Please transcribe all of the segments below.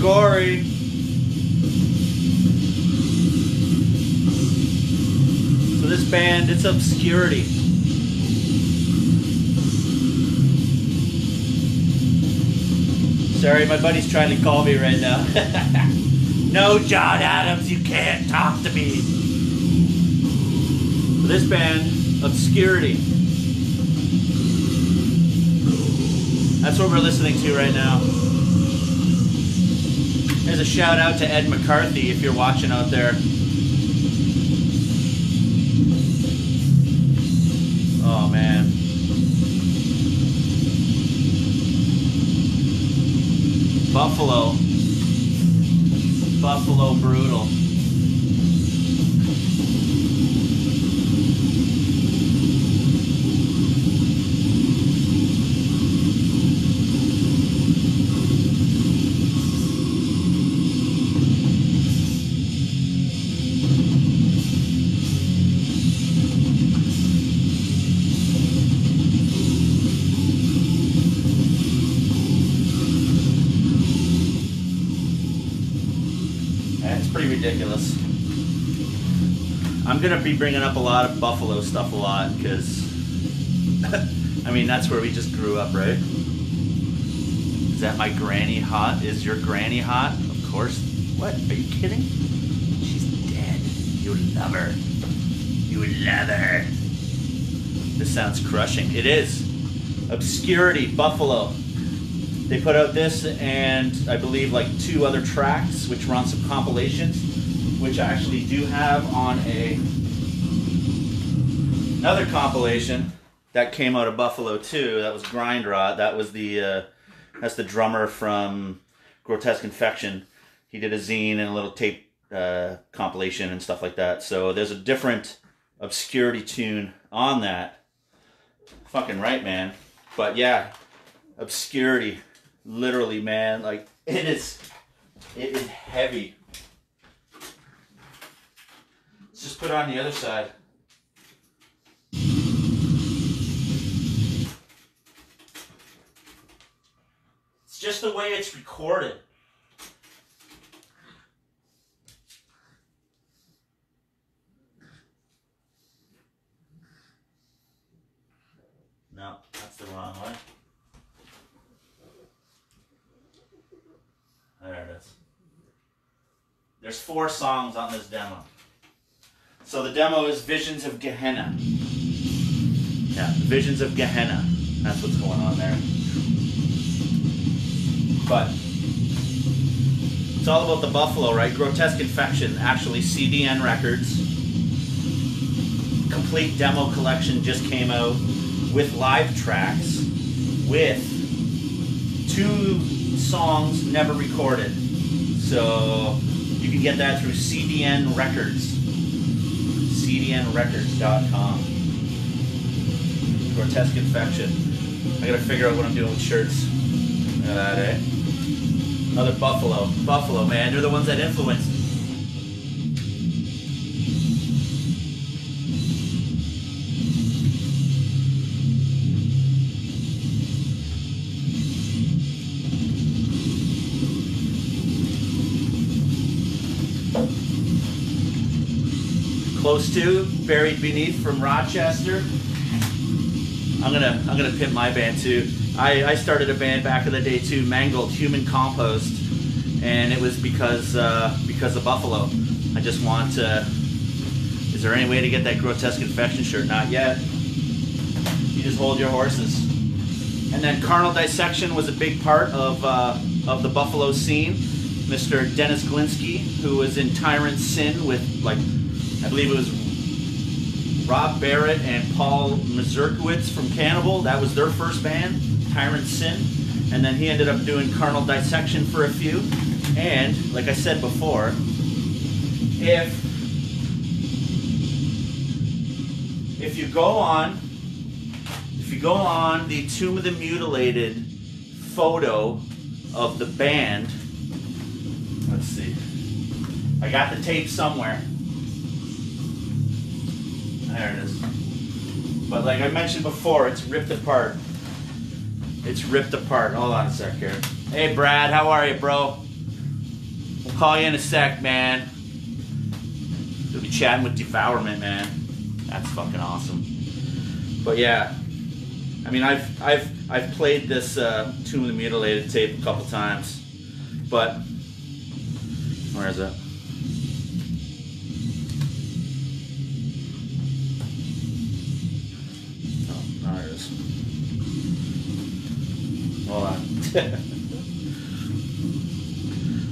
Gorey. So this band, it's obscurity. Sorry, my buddy's trying to call me right now. no, John Adams, you can't talk to me. This band, obscurity. That's what we're listening to right now. There's a shout out to Ed McCarthy if you're watching out there. Oh man. Buffalo. Buffalo Brutal. I'm gonna be bringing up a lot of Buffalo stuff a lot because, I mean, that's where we just grew up, right? Is that my granny hot? Is your granny hot? Of course. What? Are you kidding? She's dead. You love her. You love her. This sounds crushing. It is. Obscurity, Buffalo. They put out this and I believe like two other tracks, which were on some compilations, which I actually do have on a another compilation that came out of Buffalo too. That was Grind Rot. That was the uh, that's the drummer from Grotesque Infection. He did a zine and a little tape uh, compilation and stuff like that. So there's a different obscurity tune on that. Fucking right, man. But yeah, obscurity literally man like it is it is heavy let's just put it on the other side just the way it's recorded no that's the wrong way There it is. There's four songs on this demo. So the demo is Visions of Gehenna. Yeah, Visions of Gehenna. That's what's going on there. But it's all about the Buffalo, right? Grotesque Infection, actually CDN Records. Complete demo collection just came out with live tracks with two songs never recorded. So you can get that through CDN Records. CDNRecords.com. Grotesque Infection. I gotta figure out what I'm doing with shirts. That, eh? Another Buffalo. Buffalo, man. They're the ones that influenced. Close to, buried beneath from Rochester. I'm gonna I'm gonna pimp my band too. I, I started a band back in the day too, Mangled Human Compost, and it was because uh, because of Buffalo. I just want to. Is there any way to get that grotesque infection shirt? Not yet. You just hold your horses. And then carnal dissection was a big part of uh, of the Buffalo scene. Mr. Dennis Glinsky, who was in Tirant Sin with like I believe it was Rob Barrett and Paul Mazurkiewicz from Cannibal. That was their first band, Tirant Sin. And then he ended up doing Carnal Dissection for a few. And, like I said before, if if you go on if you go on the Tomb of the Mutilated photo of the band, let's see. I got the tape somewhere. There it is. But like I mentioned before, it's ripped apart. It's ripped apart. Hold on a sec here. Hey Brad, how are you, bro? We'll call you in a sec, man. We'll be chatting with Devourment, man. That's fucking awesome. But yeah, I mean, I've I've I've played this uh, Tomb of the Mutilated tape a couple times, but where is it? Hold on.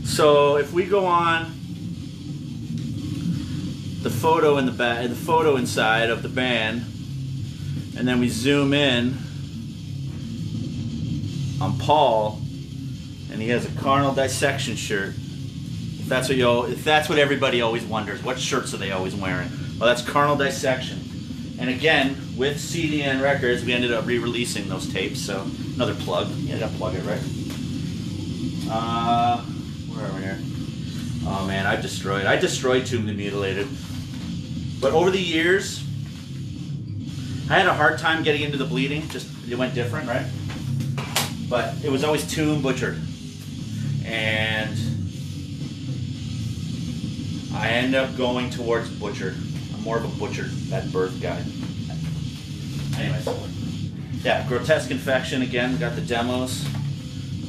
so if we go on the photo in the back, the photo inside of the band, and then we zoom in on Paul, and he has a carnal dissection shirt. If that's what you, if that's what everybody always wonders, what shirts are they always wearing? Well, that's carnal dissection. And again, with CDN Records, we ended up re-releasing those tapes. So another plug. I gotta plug it right. Uh, where are we here? Oh man, I destroyed. I destroyed Tomb the Mutilated. But over the years, I had a hard time getting into the bleeding. Just it went different, right? But it was always Tomb Butchered, and I end up going towards Butchered. I'm more of a Butchered, that birth guy. Anyways, yeah, Grotesque Infection again. Got the demos.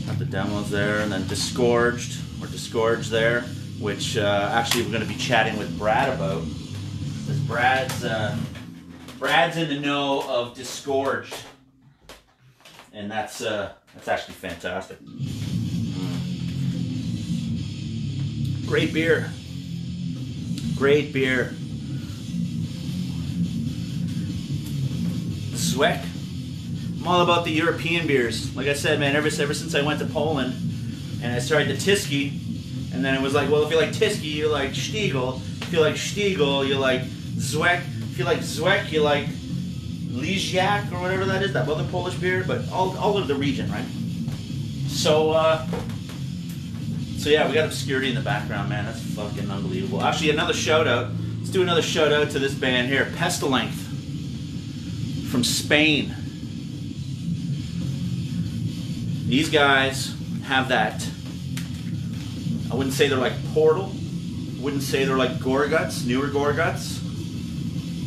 Got the demos there, and then Disgorged or Disgorged there, which uh, actually we're going to be chatting with Brad about. Because Brad's uh, Brad's in the know of Disgorged, and that's uh, that's actually fantastic. Great beer. Great beer. Zweck. I'm all about the European beers. Like I said, man, ever, ever since I went to Poland and I started the Tyskie, and then it was like, well, if you like Tyskie, you like Stiegl. If you like Stiegl, you like Zweck. If you like Zweck, you like Liziak or whatever that is, that other Polish beer, but all, all of the region, right? So, uh, so yeah, we got obscurity in the background, man. That's fucking unbelievable. Actually, another shout out. Let's do another shout out to this band here, Pestilength from Spain. These guys have that. I wouldn't say they're like Portal. Wouldn't say they're like Gorguts, newer Gorguts.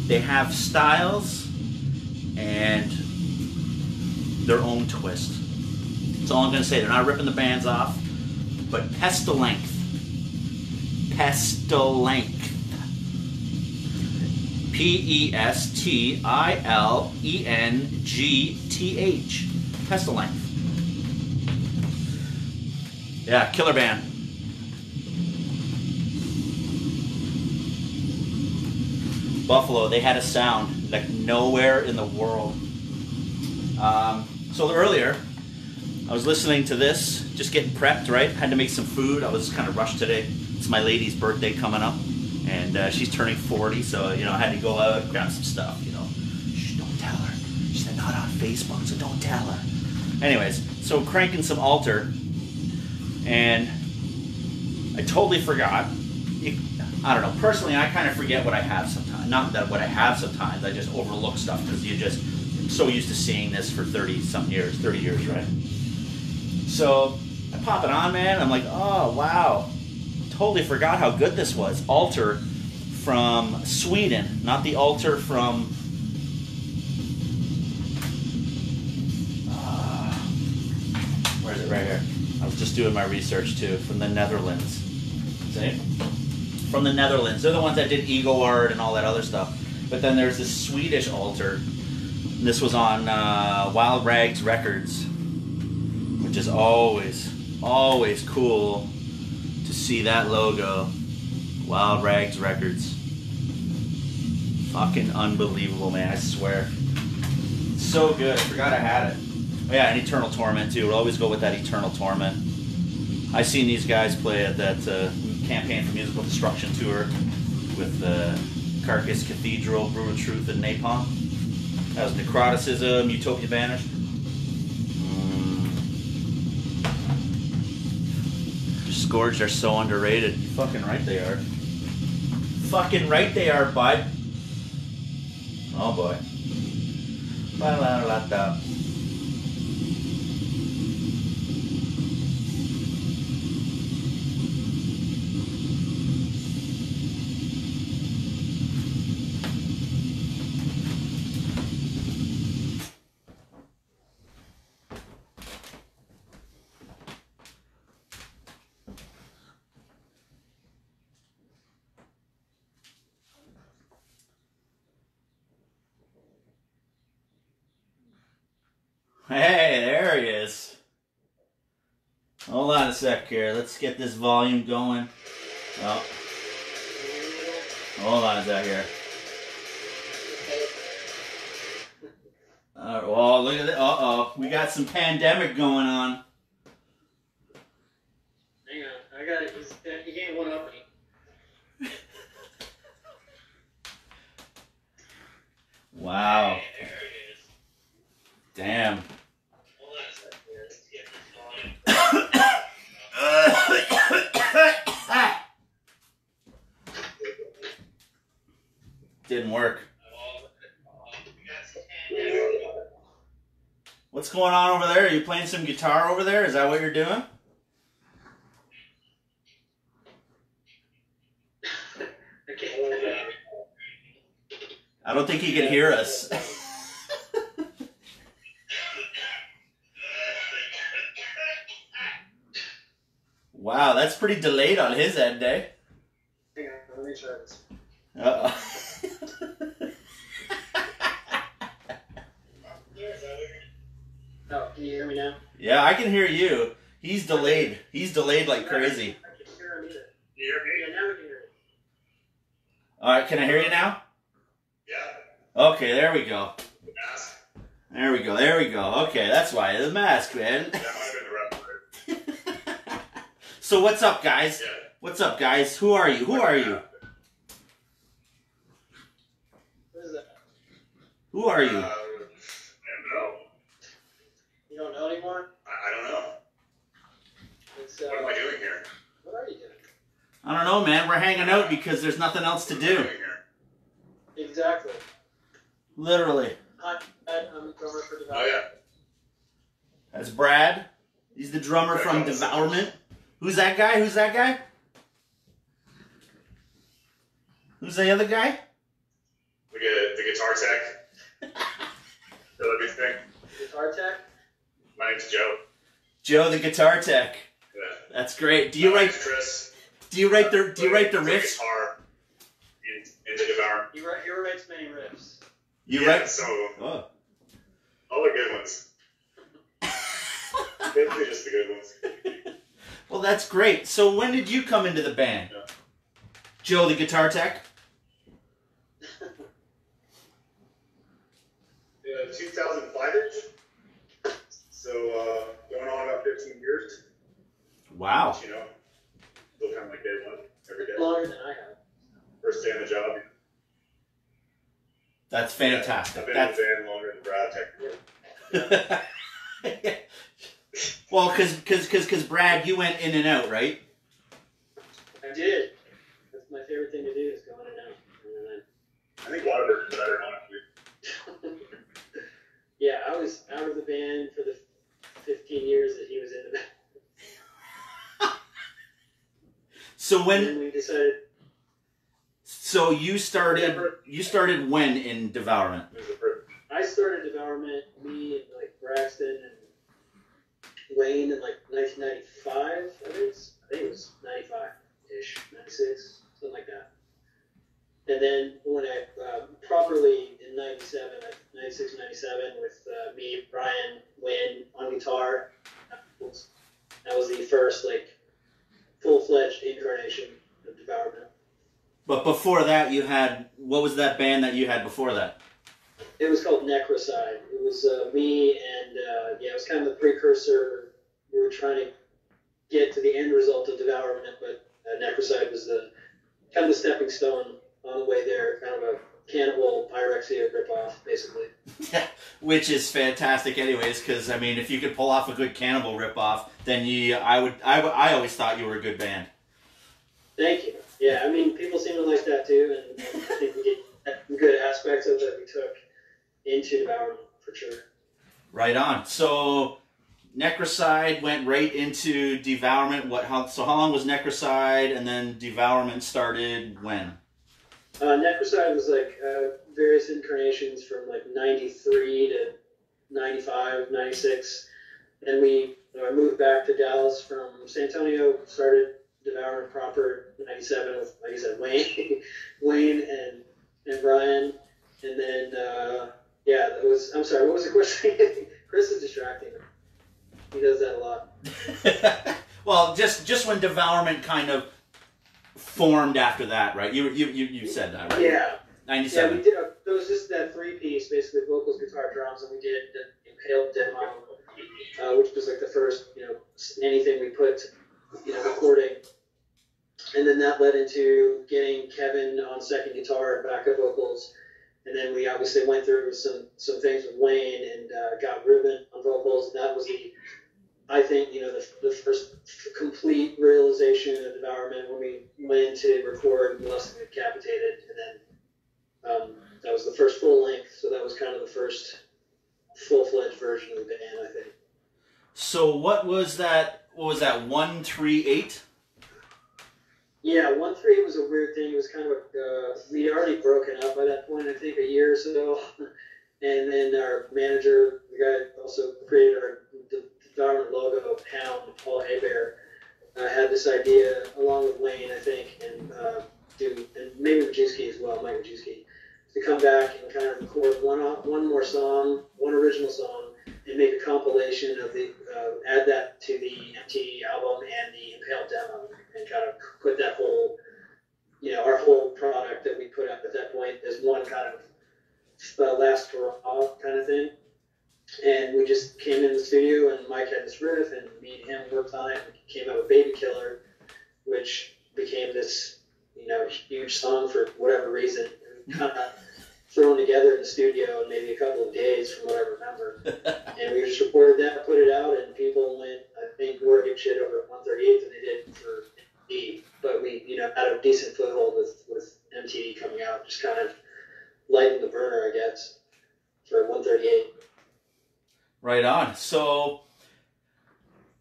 They have styles and their own twist. That's all I'm gonna say. They're not ripping the bands off, but Pestilength. Pestilength. P E S T I L E N G T H. Pestilength. Yeah, killer band. Buffalo, they had a sound like nowhere in the world. Um, so earlier, I was listening to this, just getting prepped, right? Had to make some food. I was kind of rushed today. It's my lady's birthday coming up, and uh, she's turning 40, so you know I had to go out and grab some stuff. You know, shh, don't tell her. She said not on Facebook, so don't tell her. Anyways, so cranking some altar, and I totally forgot. I don't know. Personally, I kind of forget what I have sometimes. Not that what I have sometimes. I just overlook stuff because you just I'm so used to seeing this for 30 some years, 30 years, right? So I pop it on, man. I'm like, oh wow, totally forgot how good this was. Altar from Sweden, not the altar from. uh, where is it? Right here. Just doing my research too. From the Netherlands. See? From the Netherlands. They're the ones that did Ego Art and all that other stuff. But then there's this Swedish altar. This was on uh, Wild Rags Records which is always, always cool to see that logo. Wild Rags Records. Fucking unbelievable, man, I swear. So good. I forgot I had it. Oh, yeah, and Eternal Torment, too. We'll always go with that Eternal Torment. I seen these guys play at that uh, Campaign for Musical Destruction tour with uh, Carcass Cathedral, Brutal Truth, and Napalm. That was Necroticism, Utopia Banished. Scourged are so underrated. You fucking right they are. Fucking right they are, bud. Oh boy. Ba-la-la-la. Hey, there he is. Hold on a sec here. Let's get this volume going. Oh. Hold on a sec here. Uh, well, look at that. Uh oh. We got some pandemic going on. Hang on, I got it. He gave one up me. Wow. There it is. Damn. Hold on a second here. Let's get this volume. Didn't work. What's going on over there? Are you playing some guitar over there? Is that what you're doing? I don't think he can hear us. wow, that's pretty delayed on his end, eh? Hang on, let me try this. Uh oh. Oh, can you hear me now? yeah, I can hear you. He's delayed. He's delayed like crazy. I can hear him either. You hear me? Yeah, now we can hear it. All right, can I hear you now? Yeah. Okay, there we go. Mask. There we go. There we go. Okay, that's why the mask, man. That might have been the rough part. So what's up, guys? Yeah. What's up, guys? Who are you? Who are you? What is that? Who are Uh, you? I don't know. You don't know anymore? I, I don't know. It's, uh, What am I doing here? what are you doing? I don't know, man. We're hanging out because there's nothing else to What am I do. doing here? Exactly. Literally. I'm, I'm the drummer for Oh yeah. That's Brad. He's the drummer from Devourment. Who's that guy? Who's that guy? Who's the other guy? Look at the guitar tech. Feel everything. Guitar tech? My name's Joe. Joe, the guitar tech. Yeah. That's great. Do you My write? Chris. Do you write the? Do you write the riffs? Guitar in, in the Devour. He, wri- he writes many riffs. You yeah, write? Some of them. Oh. All the good ones. Basically just the good ones. Well, that's great. So when did you come into the band? Yeah. Joe, the guitar tech. Yeah, 2005-ish. So uh, going on about 15 years. Wow. You know, still kind of like day one every day. Longer than I have. First day on the job. That's fantastic. I've fantastic. been That's in the band longer than Brad technically. well, because because because because Brad, you went in and out, right? I did. That's my favorite thing to do is go in and out. And I think Waterbird's better, honestly. then, yeah, I was out of the band for the 15 years that he was in the band. So And when then we decided so you started you started when in Devourment? It was the first. I started Devourment, me and like Braxton and Wayne in like 1995. I think it was, I think it was 95 ish, 96, something like that. And then when I uh, properly in 97, 96, 97, with uh, me, Brian, Wayne on guitar, that was, that was the first like full fledged incarnation of Devourment. But before that, you had what was that band that you had before that? It was called Necrocide. It was uh, me and uh, yeah, it was kind of the precursor. We were trying to get to the end result of Devourment, but uh, Necrocide was the kind of the stepping stone on the way there. Kind of a cannibal pyrexia ripoff, basically. Which is fantastic, anyways. Because I mean, if you could pull off a good cannibal ripoff, then you, I would, I, I always thought you were a good band. Thank you. Yeah, I mean, people seem to like that too, and I think we get good aspects of that we took into Devourment for sure. Right on. So Necrocide went right into Devourment. What? How, so how long was Necrocide, and then Devourment started when? Uh, Necrocide was like uh, various incarnations from like 93 to 95, 96. Then we uh, moved back to Dallas from San Antonio, started Devourment proper 97 with, like I said, Wayne, Wayne and, and Brian. And then, uh, yeah, that was, I'm sorry, what was the question? Chris is distracting. He does that a lot. well, just just when Devourment kind of formed after that, right? You you you, you said that, right? Yeah. Ninety Yeah, we did. A, it was just that three piece, basically vocals, guitar, drums, and we did the Impaled demo, uh, which was like the first, you know, anything we put, you know, recording. And then that led into getting Kevin on second guitar and backup vocals. And then we obviously went through some some things with Wayne and uh, got Ruben on vocals. And that was the, I think, you know, the, the first complete realization of Devourment when we went to record Molesting the Decapitated. And then um, that was the first full length, so that was kind of the first full fledged version of the band, I think. So what was that? What was that? One three eight. Yeah, one three was a weird thing. It was kind of uh, we'd already broken up by that point, I think, a year or so. and then our manager, the guy also created our the logo, Pound, Paul Hebert, uh, had this idea along with Wayne, I think, and uh, do and maybe Majewski as well, Mike Majewski, to come back and kind of record one one more song, one original song, and make a compilation of the uh, add that to the MTD album and the Impaled demo, and kind of put that whole, you know, our whole product that we put up at that point as one kind of uh, last hurrah kind of thing. And we just came in the studio, and Mike had this riff, and me and him worked on it. and came out with Baby Killer, which became this, you know, huge song for whatever reason. Kind of thrown together in the studio in maybe a couple of days, from what I remember. And we just recorded that, put it out, and people went, I think, ape shit over at 138 than they did for MTD. But we, you know, had a decent foothold with, with MTD coming out, just kind of lighting the burner, I guess, for 138. Right on. So,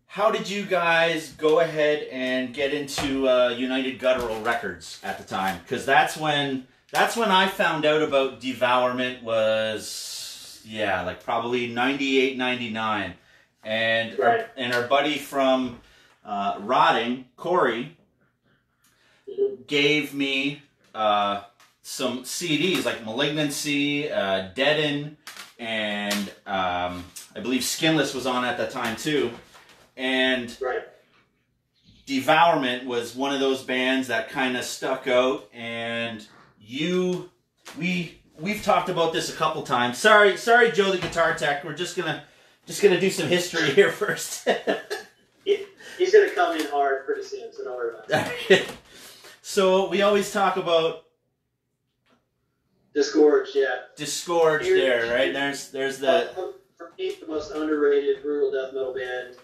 how did you guys go ahead and get into uh, United Guttural Records at the time? Because that's when that's when I found out about Devourment was yeah, like probably 98, 99. and our, and our buddy from uh, Rotting, Corey, gave me uh, some CDs like Malignancy, uh, Deaden, and um, I believe Skinless was on at that time too. And Right. Devourment was one of those bands that kind of stuck out, and you, we, we've talked about this a couple times. Sorry, sorry, Joe the guitar tech. We're just gonna, just gonna do some history here first. He, he's going to come in hard pretty soon, so don't worry about it. so we always talk about Disgorged, yeah. Disgorge there, right? There's, there's the For me, the most underrated brutal death metal band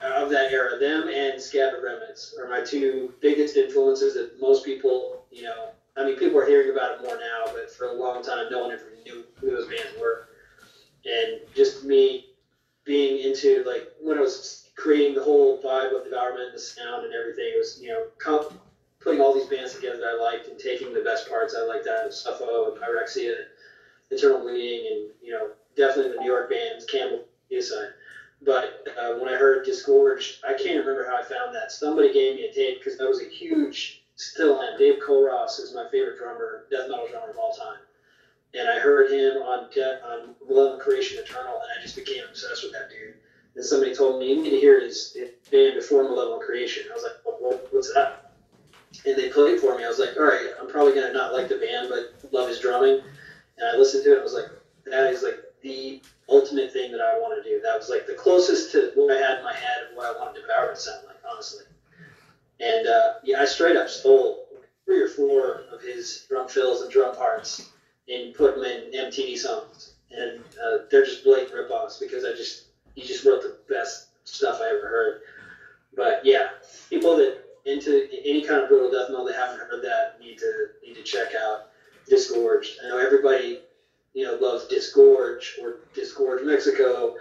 of that era. Them and Scabbard Remnants are my two biggest influences that most people, you know, I mean, people are hearing about it more now, but for a long time, no one ever knew who those bands were. And just me being into, like, when I was creating the whole vibe of Devourment, and the sound and everything, it was, you know, com- putting all these bands together that I liked and taking the best parts I liked out of Suffo and Pyrexia and Internal Bleeding and, you know, definitely the New York bands, Campbell, Suicide. But uh, when I heard Disgorged, I can't remember how I found that. Somebody gave me a tape because that was a huge, still am. Dave Culross is my favorite drummer, death metal drummer of all time. And I heard him on De- on Love and Creation Eternal, and I just became obsessed with that dude. And somebody told me, you need to hear his, band before Malevolent Creation. I was like, well, what- what's that? And they played it for me. I was like, all right, I'm probably going to not like the band, but love his drumming. And I listened to it. I was like, that is like the ultimate thing that I want to do. That was like the closest to what I had in my head of what I wanted Devour to sound like, honestly. And uh, yeah, I straight up stole three or four of his drum fills and drum parts and put them in MTD songs. And uh, they're just blatant rip-offs because I just he just wrote the best stuff I ever heard. But yeah, people that into any kind of brutal death metal that haven't heard that need to need to check out Disgorged. I know everybody you know loves Disgorge or Disgorge Mexico,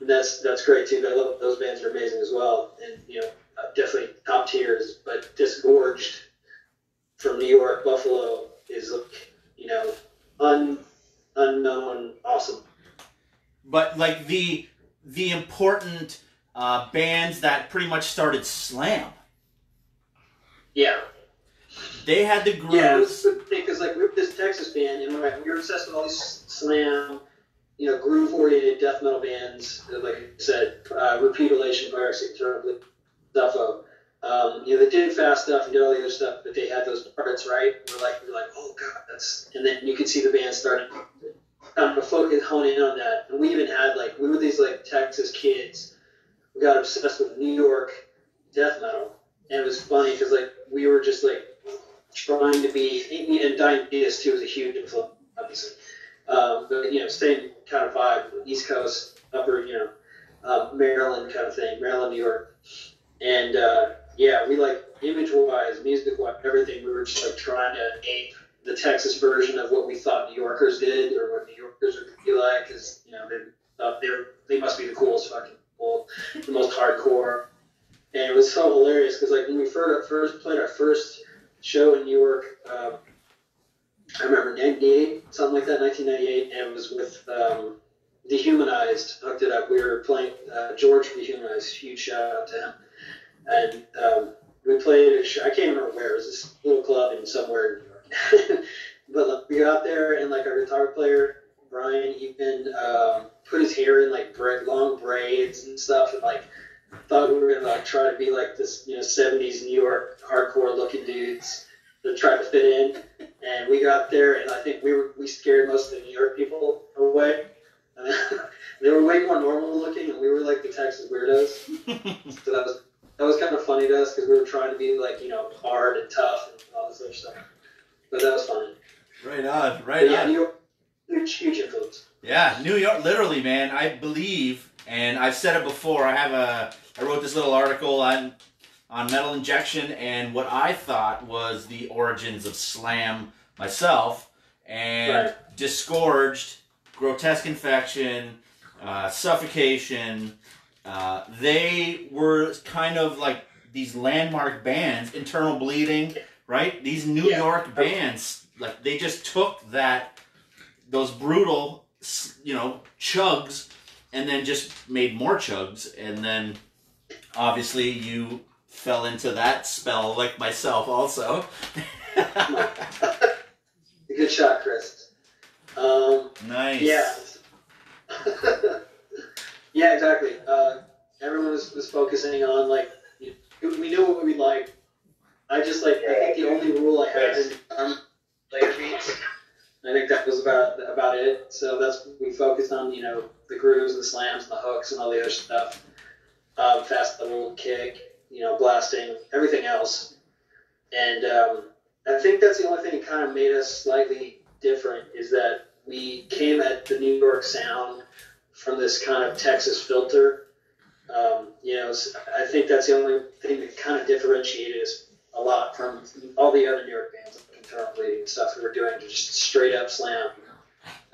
and that's that's great too. I love those bands are amazing as well, and you know uh, definitely top tiers. But Disgorged from New York, Buffalo is like you know un unknown awesome. but like the the important uh, bands that pretty much started slam. Yeah. They had the groove. Yeah, it was because like we were this Texas band, and we were obsessed with all these slam, you know, groove-oriented death metal bands, like I said, uh, Repudiation, Piracy, Terribly, Duffo. Um, you know, they did fast stuff and did all the other stuff, but they had those parts right. We're like, we're like, oh god, that's. And then you could see the band starting kind of focus, hone in on that. And we even had like, we were these like Texas kids. We got obsessed with New York death metal, and it was funny because like we were just like trying to be, and Dying Fetus too was a huge influence, obviously. Um, but you know, same kind of vibe, East Coast, upper, you know, uh, Maryland kind of thing, Maryland, New York, and uh, yeah, we like image-wise, music-wise, everything. We were just like trying to ape the Texas version of what we thought New Yorkers did, or what New Yorkers would be like, because you know they thought they they must be the coolest fucking people, the most hardcore. And it was so hilarious because like when we first played our first show in New York, um, I remember '98, something like that, 1998, and it was with um, Dehumanized. Hooked it up. We were playing uh, George Dehumanized. Huge shout out to him. And um, we played. A show, I can't remember where. It was this little club in somewhere in New York. but like, we got there, and like our guitar player Brian, even um, put his hair in like bra- long braids and stuff, and like thought we were gonna like try to be like this, you know, 70s New York hardcore looking dudes that tried to fit in. And we got there, and I think we were we scared most of the New York people away. they were way more normal looking, and we were like the Texas weirdos. so that was that was kind of funny to us because we were trying to be like you know hard and tough and all this other stuff. But that was funny. Right on, But right yeah, on. New York, huge, huge influence. Yeah, New York, literally, man. I believe, and I've said it before. I have a, I wrote this little article on, on metal injection, and what I thought was the origins of slam myself, and Right. disgorged, grotesque infection, uh, suffocation. Uh, they were kind of like these landmark bands, internal bleeding, right? These New Yeah. York bands, like they just took that those brutal, you know, chugs, and then just made more chugs, and then obviously you fell into that spell like myself also. Good shot, Chris. Um, nice. Yeah. yeah, exactly. Uh, everyone was, was focusing on like we knew what we liked. I just like I think the only rule I had is um, beats. I think that was about about it. So that's we focused on you know the grooves, and the slams, and the hooks, and all the other stuff. Um, fast little kick, you know, blasting, everything else. And um, I think that's the only thing that kind of made us slightly different is that we came at the New York sound from this kind of Texas filter. Um, you know, I think that's the only thing that kind of differentiated us a lot from all the other New York bands, like Internal Bleeding and stuff we were doing, just straight up slam.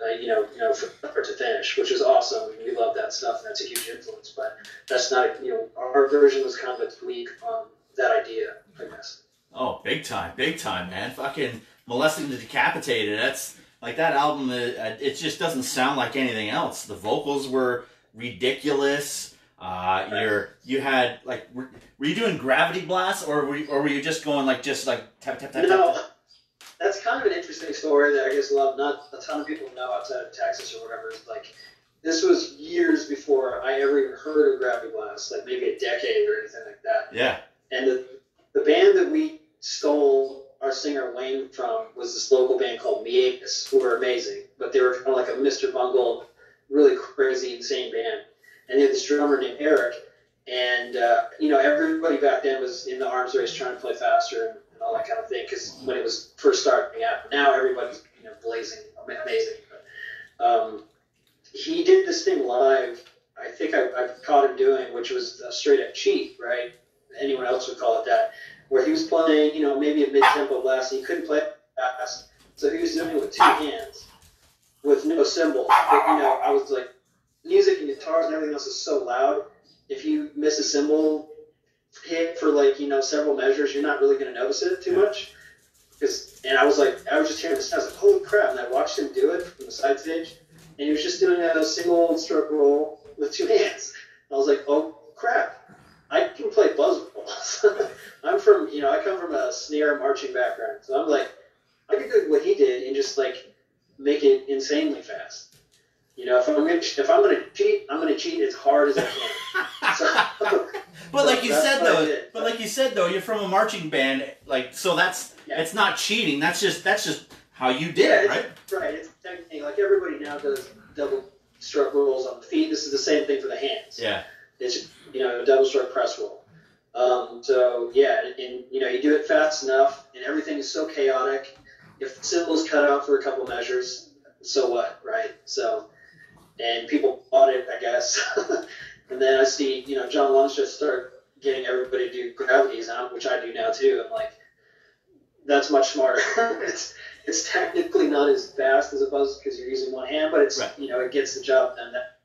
Uh, you know, you know, from start to finish, which is awesome. We love that stuff, and that's a huge influence. But that's not, you know, our version was kind of a tweak on that idea, I guess. Oh, big time, big time, man! Fucking molesting the decapitated. That's like that album. uh, It just doesn't sound like anything else. The vocals were ridiculous. Uh, you're you had like were, were you doing gravity blasts or were you, or were you just going like just like tap tap tap tap? Tap? That's kind of an interesting story that I guess a lot, not a ton of people know outside of Texas or whatever. Is like this was years before I ever even heard of Gravity Blast, like maybe a decade or anything like that. Yeah. And the the band that we stole our singer Wayne from was this local band called Miatus, who were amazing, but they were kind of like a Mr. Bungle, really crazy, insane band. And they had this drummer named Eric, and uh, you know everybody back then was in the arms race trying to play faster and, all that kind of thing because when it was first starting out. Now everybody's you know blazing, amazing. But, um, he did this thing live. I think I, I've caught him doing, which was a straight up cheat, right? Anyone else would call it that, where he was playing, you know, maybe a mid tempo blast, and he couldn't play fast, so he was doing it with two hands, with no cymbals. But, you know, I was like, music and guitars and everything else is so loud. If you miss a cymbal hit for like you know several measures, you're not really going to notice it too much. Because and I was like, I was just hearing this, and I was like, holy crap! And I watched him do it from the side stage, and he was just doing a single stroke roll with two hands. I was like, oh crap! I can play buzz rolls. I'm from you know I come from a snare marching background, so I'm like, I could do what he did and just like make it insanely fast You know, if I'm gonna if I'm gonna cheat, I'm gonna cheat as hard as I can. so, But like you said though, but like you said though, you're from a marching band, like so that's Yeah. it's not cheating. That's just that's just how you did yeah, it, it's, right? right. It's technically like everybody now does double stroke rolls on the feet. This is the same thing for the hands. Yeah. It's you know a double stroke press roll. Um, so yeah, and, and you know you do it fast enough, and everything is so chaotic. If the symbol's cut out for a couple measures, so what, right? So, and people bought it, I guess. and then I see you know John just start getting everybody to do gravities, which I do now too. I'm like, that's much smarter. it's it's technically not as fast as a buzz because you're using one hand, but it's Right. you know it gets the job done. That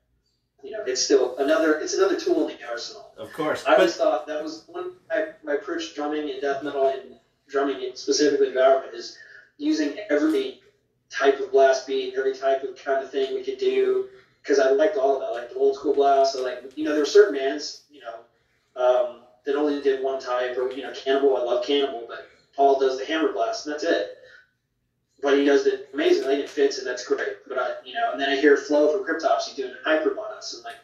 you know it's still another it's another tool in the arsenal. Of course. I always thought that was one my, my approach drumming and death metal and drumming and specifically Devourment is using every type of blast beat, every type of kind of thing we could do because I liked all of that. like the old school blast. I like you know there were certain bands you know um, that only did one type or you know Cannibal. I love Cannibal, but Paul does the hammer blast and that's it. But he does it amazingly and it fits and that's great. But I you know and then I hear Flo from Cryptopsy doing a hyperblast and like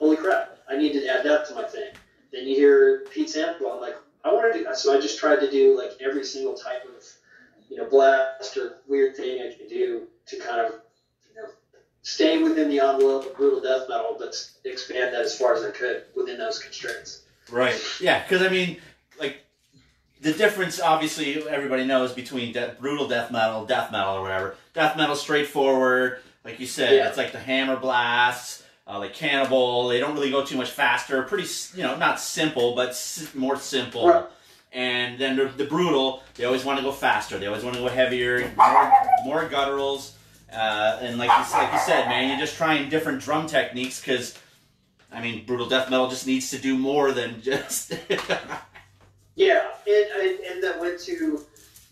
holy crap, I need to add that to my thing. Then you hear Pete Sandoval, I'm like, I want to do that. So I just tried to do like every single type of, you know, blast or weird thing I could do to kind of, stay within the envelope of brutal death metal, but expand that as far as I could within those constraints. Right. Yeah, because I mean, like, the difference, obviously, everybody knows between brutal death metal, death metal, or whatever. Death metal, straightforward, like you said, Yeah. it's like the hammer blasts, uh, like Cannibal. They don't really go too much faster. Pretty, you know, not simple, but s- more simple. Right. And then the, the brutal, they always want to go faster. They always want to go heavier, more, more gutturals. Uh, and like you, like you said, man, you're just trying different drum techniques because, I mean, brutal death metal just needs to do more than just. Yeah, and, and and that went to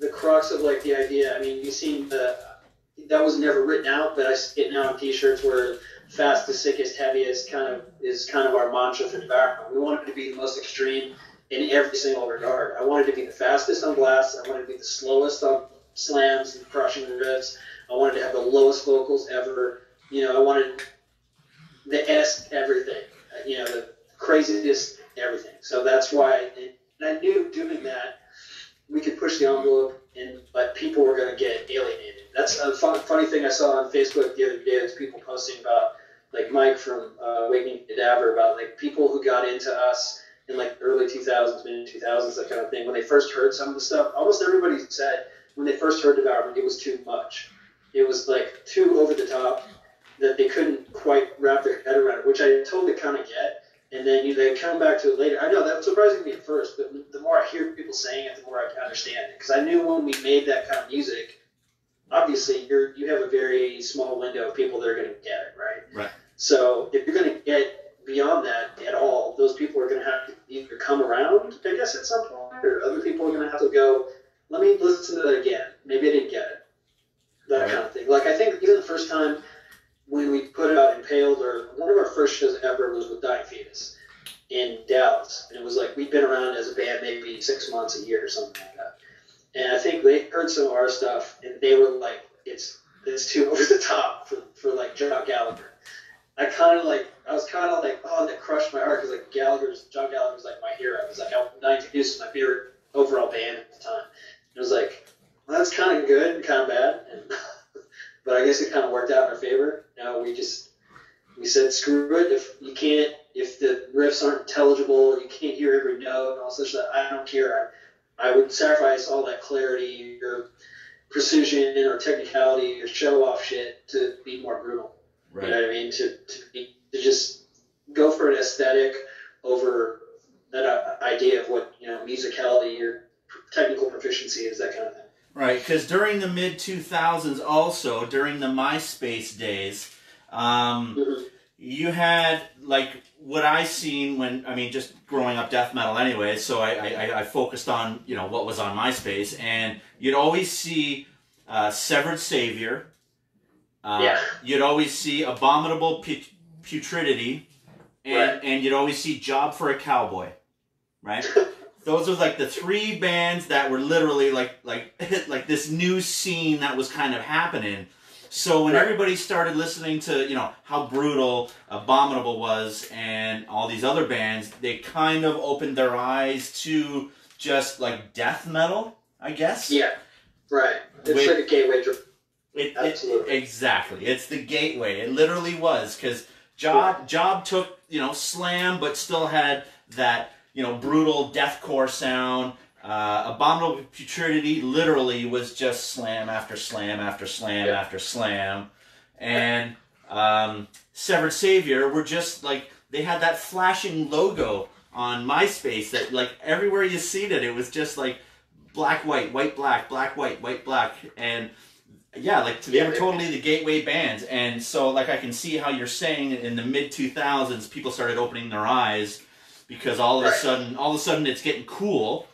the crux of like the idea. I mean, you seen the that was never written out, but I see it now on T-shirts where fast, fastest, sickest, heaviest kind of is kind of our mantra for the background. We want it to be the most extreme in every single regard. I wanted to be the fastest on blasts. I wanted to be the slowest on slams and crushing riffs. I wanted to have the lowest vocals ever. You know, I wanted the S everything. uh, You know, the craziest everything. So that's why. And I knew doing that, we could push the envelope, and but people were going to get alienated. That's a fun, funny thing I saw on Facebook the other day. Was people posting about like Mike from uh, Waking Cadaver about like people who got into us in like early 2000s, mid 2000s, that kind of thing. When they first heard some of the stuff, almost everybody said when they first heard Devourment, it was too much. It was like too over the top that they couldn't quite wrap their head around it, which I totally kind of get and then you they come back to it later. I know that was surprising me at first, but the more I hear people saying it, the more I can understand it. Because I knew when we made that kind of music, obviously you're you have a very small window of people that are going to get it, right? Right. So if you're going to get beyond that at all, those people are going to have to either come around, I guess, at some point, or other people are going to have to go. Let me listen to that again. Maybe I didn't get it. That kind of thing. Like I think even the first time when we put it out Impaled, or one of our first shows ever was with Dying Fetus in Dallas. And it was like we'd been around as a band maybe six months, a year, or something like that. And I think they heard some of our stuff, and they were like, "It's it's too over the top for, for like John Gallagher." I kind of like, I was kind of like, oh, that crushed my heart because like Gallagher's John Gallagher's like my hero. It was like I, Fetus was my favorite overall band at the time. It was like, well, that's kind of good and kind of bad, and, but I guess it kind of worked out in our favor. Now we just we said screw it if you can't if the riffs aren't intelligible you can't hear every note and all such that I don't care. I, I would sacrifice all that clarity or precision or technicality or show off shit to be more brutal. You know what I mean? To to, be, to just go for an aesthetic over that uh, idea of what you know musicality or technical proficiency is that kind of thing. Right, because during the mid 2000s, also during the MySpace days, um, you had like what I seen when I mean just growing up death metal anyway. So I, I, I focused on you know what was on MySpace, and you'd always see uh, Severed Savior. Uh, Yeah. You'd always see Abominable Put- Putridity, and Right. and you'd always see Job for a Cowboy, right? those were like the three bands that were literally like like like this new scene that was kind of happening So when Right. everybody started listening to, you know, how brutal Abominable was and all these other bands, they kind of opened their eyes to just like death metal, I guess. Yeah, right. It's Wait. like a gateway drug. It, it, exactly. It's the gateway. It literally was because Job Job took you know slam, but still had that you know brutal deathcore sound. Uh, Abominable Putridity literally was just slam after slam after slam Yeah. after slam, and um, Severed Savior were just like they had that flashing logo on MySpace that like everywhere you see it, it was just like black white white black black white white black and yeah, like they were totally the gateway bands, and so like I can see how you're saying in the mid two thousands, people started opening their eyes because all of a sudden, all of a sudden, it's getting cool.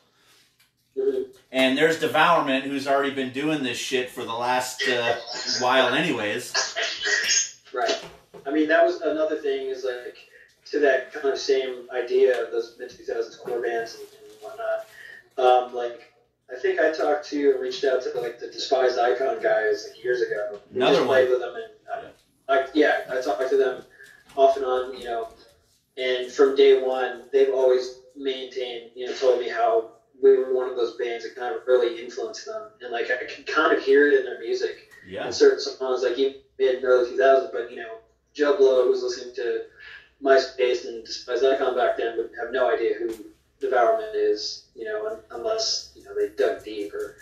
And there's Devourment, who's already been doing this shit for the last uh, while, anyways. Right. I mean, that was another thing is like to that kind of same idea of those mid 2000s core bands and, and whatnot. Um, like, I think I talked to and reached out to like the Despised Icon guys like years ago. Another just one. played with them and uh, I, yeah, I talked to them off and on, you know, and from day one, they've always maintained, you know, told me how we were one of those bands that kind of really influenced them, and like I could kind of hear it in their music Yeah, and certain songs like even mid early 2000s. But you know, Joe Blow, who was listening to MySpace and Despised Icon back then, would have no idea who Devourment is. You know, unless you know they dug deep or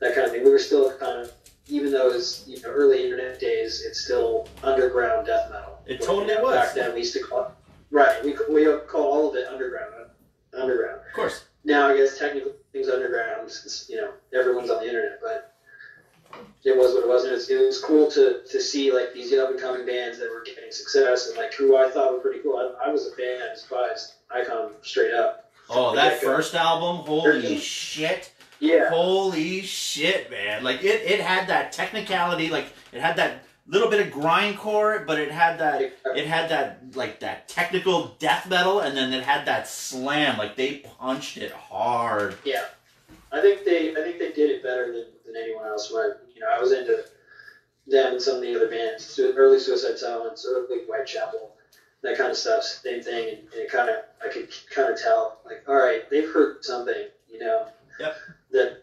that kind of thing. We were still kind of, even though it was you know early internet days, it's still underground death metal. It totally you know, was. Back then, we used to call it right. We we call all of it underground. Underground of course. now I guess technically things underground, Since, you know, everyone's on the internet, but it was what it was, and it's, it was cool to, to see like these up and coming bands that were getting success and like who I thought were pretty cool. I, I was a fan, I despised Icon straight up. Oh, that first album, holy Mhm. shit! Yeah, Holy shit, man! Like it, it had that technicality, like it had that little bit of grindcore, but it had that it had that like that technical death metal and then it had that slam like they punched it hard yeah. I think they I think they did it better than, than anyone else. When you know I was into them and some of the other bands, early Suicide Silence, early Whitechapel, that kind of stuff. Same thing, and, and it kind of I could kind of tell like, all right, they've heard something, you know, Yep. that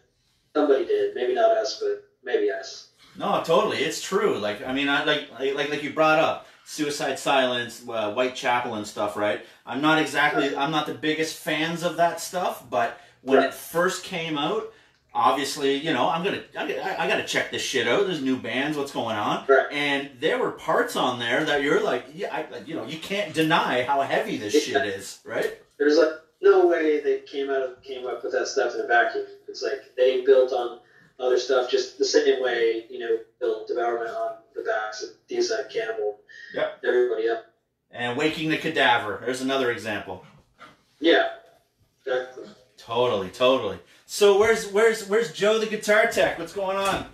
somebody did. Maybe not us, but maybe us. No totally it's true like i mean i like like like, like you brought up suicide silence uh, whitechapel and stuff right? I'm not exactly i'm not the biggest fans of that stuff but when it first came out obviously you know i'm gonna I, I gotta check this shit out there's new bands what's going on? Right. and there were parts on there that you're like yeah I, like, you know you can't deny how heavy this shit is right? There's like no way they came out of, came up with that stuff in a vacuum. It's like they built on other stuff just the same way you know built Devourment on the backs of these Deicide Cannibal. Yep. Everybody up. and waking the cadaver there's another example Yeah. Exactly. Totally, totally. So where's where's where's Joe the guitar tech? What's going on?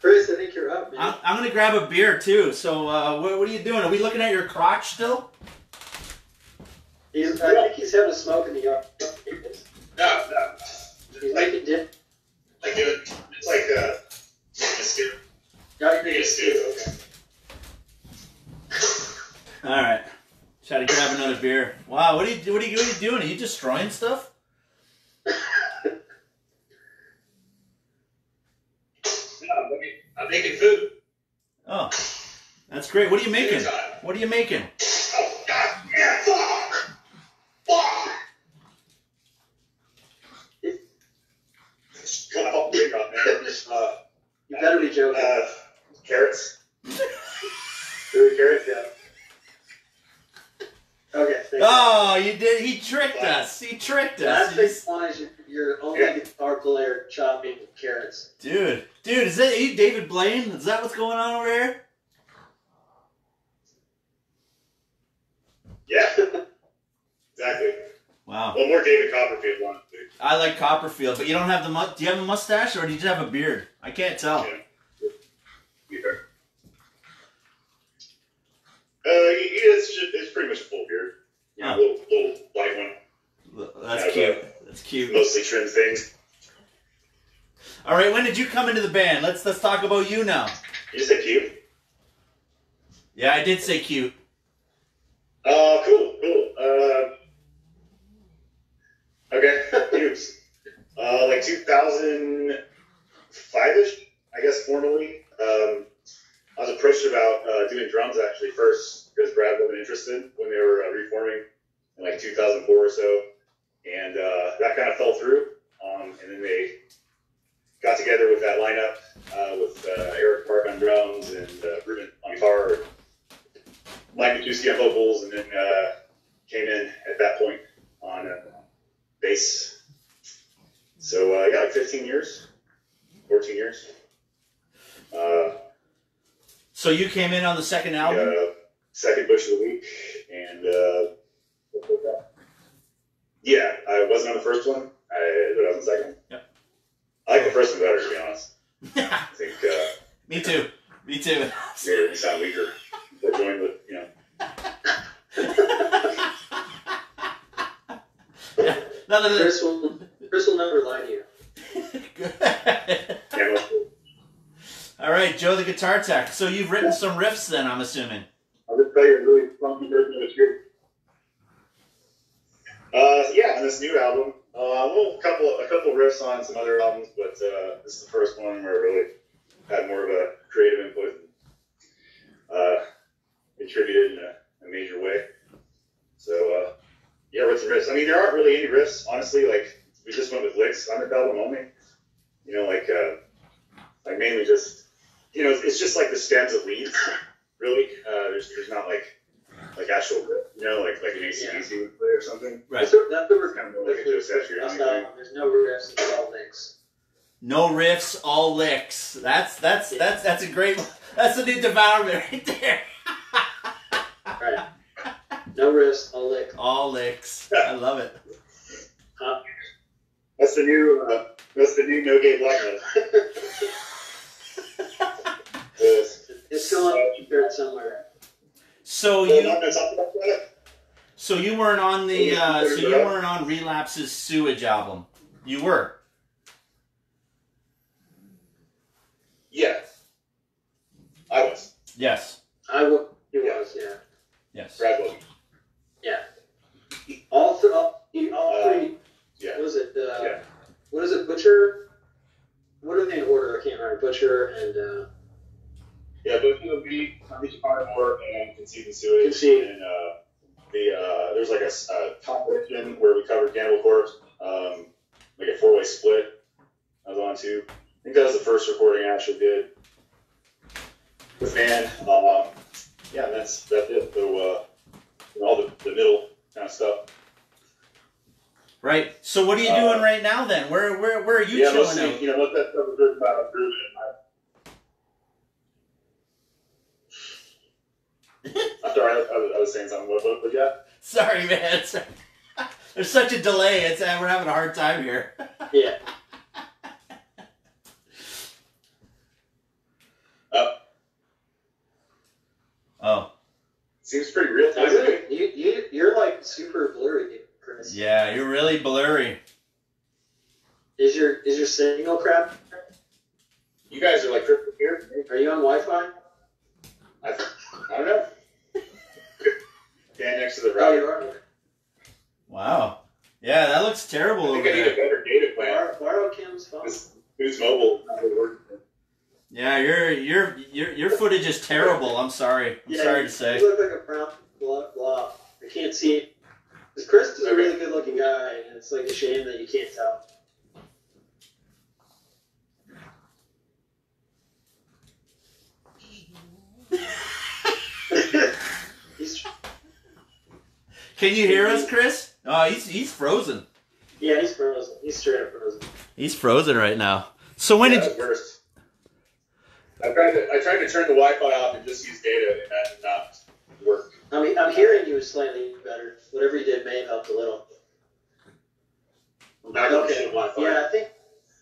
Chris, I think you're up, man. I'm, I'm gonna grab a beer too. So uh, what, what are you doing? Are we looking at your crotch still? He's, I think he's having a smoke in the yard. No, no. He's making dip. Like it, it's like uh, a stew. Yeah, you're Make a stew. Okay. All right. Try to grab another beer. Wow, what are you what are you, what are you doing? Are you destroying stuff? No, I'm making, food. Oh, that's great. What are you making? What are you making? Oh God! Yeah, fuck! Fuck! Cut off big on man. Uh, You better be joking. uh, carrots. Really carrots, yeah. okay. Thank. Oh, you did. He tricked us. He tricked Last us. thing He's- I want is your, your only Yeah. guitar player chopping carrots. Dude, dude, is that you, David Blaine? Is that what's going on over here? Yeah, exactly. Wow. Well, more David Copperfield one. I like Copperfield, but you don't have the mu- do you have a mustache or do you just have a beard? I can't tell. Yeah. Yeah. Uh, it's just, it's pretty much a full beard. Yeah. A little, little light one, That's cute. That's cute. mostly trim things. All right, when did you come into the band? Let's let's talk about you now. You say cute? Yeah, I did say cute. Oh, cool, cool. Uh, okay. Uh, like 2005-ish, I guess, formally. Um, I was approached about uh, doing drums actually first because Brad wasn't interested when they were uh, reforming in like 2004 or so, and uh, that kind of fell through. Um, and then they got together with that lineup uh, with uh, Eric Park on drums and uh, Ruben on guitar, Mike Majewski on vocals, and then came in at that point on bass. So uh, yeah, like 15 years, 14 years. Uh, So you came in on the second album? uh, second Butcher the Weak, and uh, what was that? yeah, I wasn't on the first one, I, but I was on the second. Yep. I like the first one better, to be honest. I think uh, Me too. Me too. it sound weaker. Joined with, you know, yeah. No, no, no. Chris will Chris will never lie to you. Camel. All right, Joe the guitar tech. So you've written some riffs then, I'm assuming. I'll just tell you a really funky version of the script. Uh, yeah, on this new album, uh, a little couple, a couple riffs on some other albums, but uh, this is the first one where I really had more of a creative input, and, uh, contributed in a, a major way. So uh, yeah, wrote some riffs. I mean, there aren't really any riffs, honestly. Like we just went with licks on this album only. You know, like uh, like mainly just, you know, it's just like the stems of leads really. Uh, there's there's not like like actual riff, you know, like like an ACDC would play or something. Right. That's the, that's the kind of more like a Joe Satriani thing. There's no riffs, it's all licks. No riffs, all licks. That's that's that's that's a great. That's a new development right there. Right. No riffs, all lick. All licks. I love it. That's the new uh, that's the new no gay black metal. Yes. It's still up there somewhere. So So you not gonna talk about that? so you weren't on the uh, so you weren't on Relapse's Sewage album. You were. Yeah. I was. Yes. I w- he was, yeah. Yes. Brad was. All, th- all, all Uh, three. yeah. What is it? Uh, Yeah. What is it? Butcher. What are they in order? I can't remember. Butcher and uh, Yeah, but it would be Condition Carnivore and Conceived in Sewage. Conceive. And uh, the uh, there's like a, uh, compilation where we covered Cannibal Corpse, um, like a four way split. I was on too. I think that was the first recording I actually did with man. Um, yeah, that's that's it. So uh, you know, all the, the middle kind of stuff. Right. So what are you Uh, doing right now then? Where where where are you yeah, chilling out? you know, of that stuff written about Ruben and I. I'm sorry, I, I, was, I was saying something. What, what, what, yeah? Sorry, man. Sorry. There's such a delay. It's uh, we're having a hard time here. yeah. Oh. Seems pretty real time. Isn't it? You you you're like super blurry, Chris. Yeah, you're really blurry. Is your is your signal crap? You guys are like crystal clear. Are you on Wi-Fi? I, I don't know. Stand next to the Oh, you router. are. Wow. Yeah, that looks I terrible over think I need a there. better data plan. Borrow, borrow Kim's phone. Who's mobile? Oh, not really working. Yeah, your your your your footage is terrible. I'm sorry. I'm sorry to say. You look like a brown blob. blob. I can't see. Because Chris is a really good-looking guy, and it's like a shame that you can't tell. Can you hear us, Chris? Oh, he's he's frozen. yeah, he's frozen. He's straight up frozen. He's frozen right now. So when yeah, did that's worse. I tried to I tried to turn the Wi-Fi off and just use data, and that did not work. I mean, I'm hearing you slightly better. Whatever you did may have helped a little. I'm back on the Okay. Wi-Fi. Yeah, I think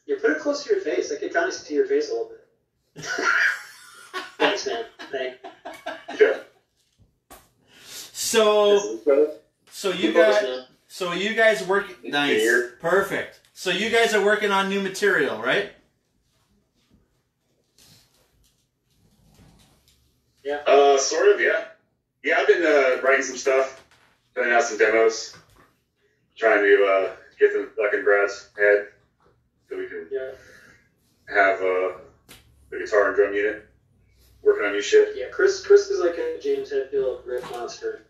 you put it close to your face. I could kind of see your face a little bit. Thanks, man. Thanks. Sure. so Is this better? so you guys so you guys work nice perfect. So you guys are working on new material, right? Uh, sort of, yeah. Yeah, I've been uh, writing some stuff, putting out some demos, trying to uh, get them stuck in Brad's head so we can Yeah. have uh, the guitar and drum unit working on new shit. Yeah, Chris Chris is like a James Hetfield riff monster.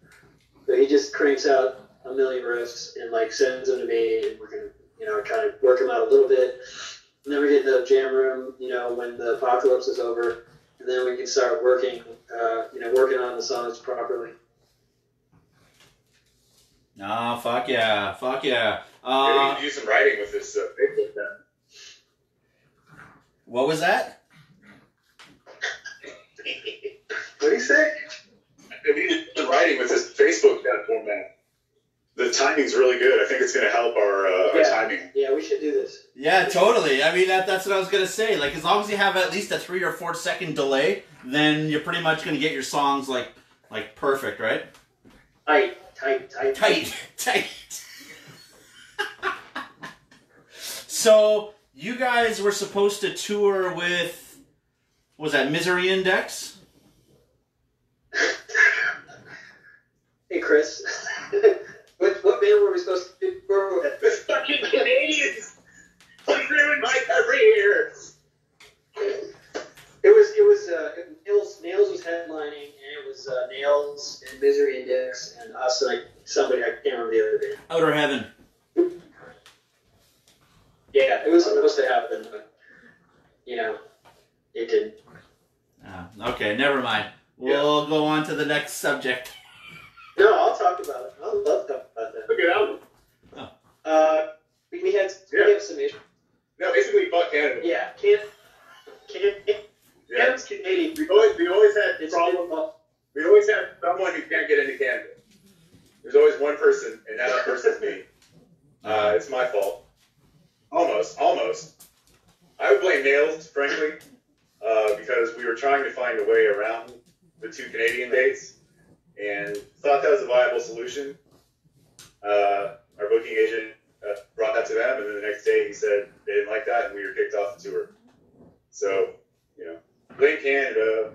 So he just cranks out a million riffs and like sends them to me, and we're gonna you know kind of work them out a little bit. And then we get in the jam room, you know, when the apocalypse is over, and then we can start working, uh, you know, working on the songs properly. Oh, fuck yeah. Fuck yeah. Maybe Uh, we can do some writing with this uh, Facebook then. what was that? What do you say? Maybe we can do some writing with this Facebook format. The timing's really good. I think it's going to help our, uh, our timing. Yeah, we should do this. Yeah, totally. I mean, that, that's what I was gonna say. Like, as long as you have at least a three or four second delay, then you're pretty much gonna get your songs like like perfect, right? Tight, tight, tight, Tight, tight. so you guys were supposed to tour with, what was that Misery Index? Hey, Chris. What what band were we supposed to tour with? The fucking Canadians! You ruined my career! It was it was uh, Nails Nails was headlining, and it was uh, Nails and Misery Index and us and like somebody I can't remember the other band. Outer Heaven. Yeah, it was supposed to happen, but you know, it didn't. Oh, okay, never mind. We'll go on to the next subject. No, I'll talk about it. I'll love to talk about that. At album. Uh, we, we had Yeah. we have some issues. No, basically, fuck Canada. Yeah, can't can't Yeah. Canada's Canadian. We always, we always had It's problem. We always have someone who can't get into Canada. There's always one person, and that person's me. Uh, it's my fault. Almost, almost. I would blame Nails, frankly, uh, because we were trying to find a way around the two Canadian dates, and thought that was a viable solution. Uh, our booking agent uh, brought that to them, and then the next day he said they didn't like that, and we were kicked off the tour. So, you know, blame Canada,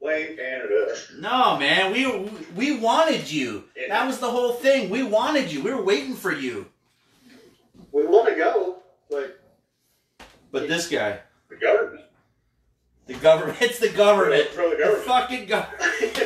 blame Canada. No, man, we we wanted you. That was the whole thing. We wanted you. We were waiting for you. We want to go, but But this guy, The government. the government, it's the government. The The government. fucking government.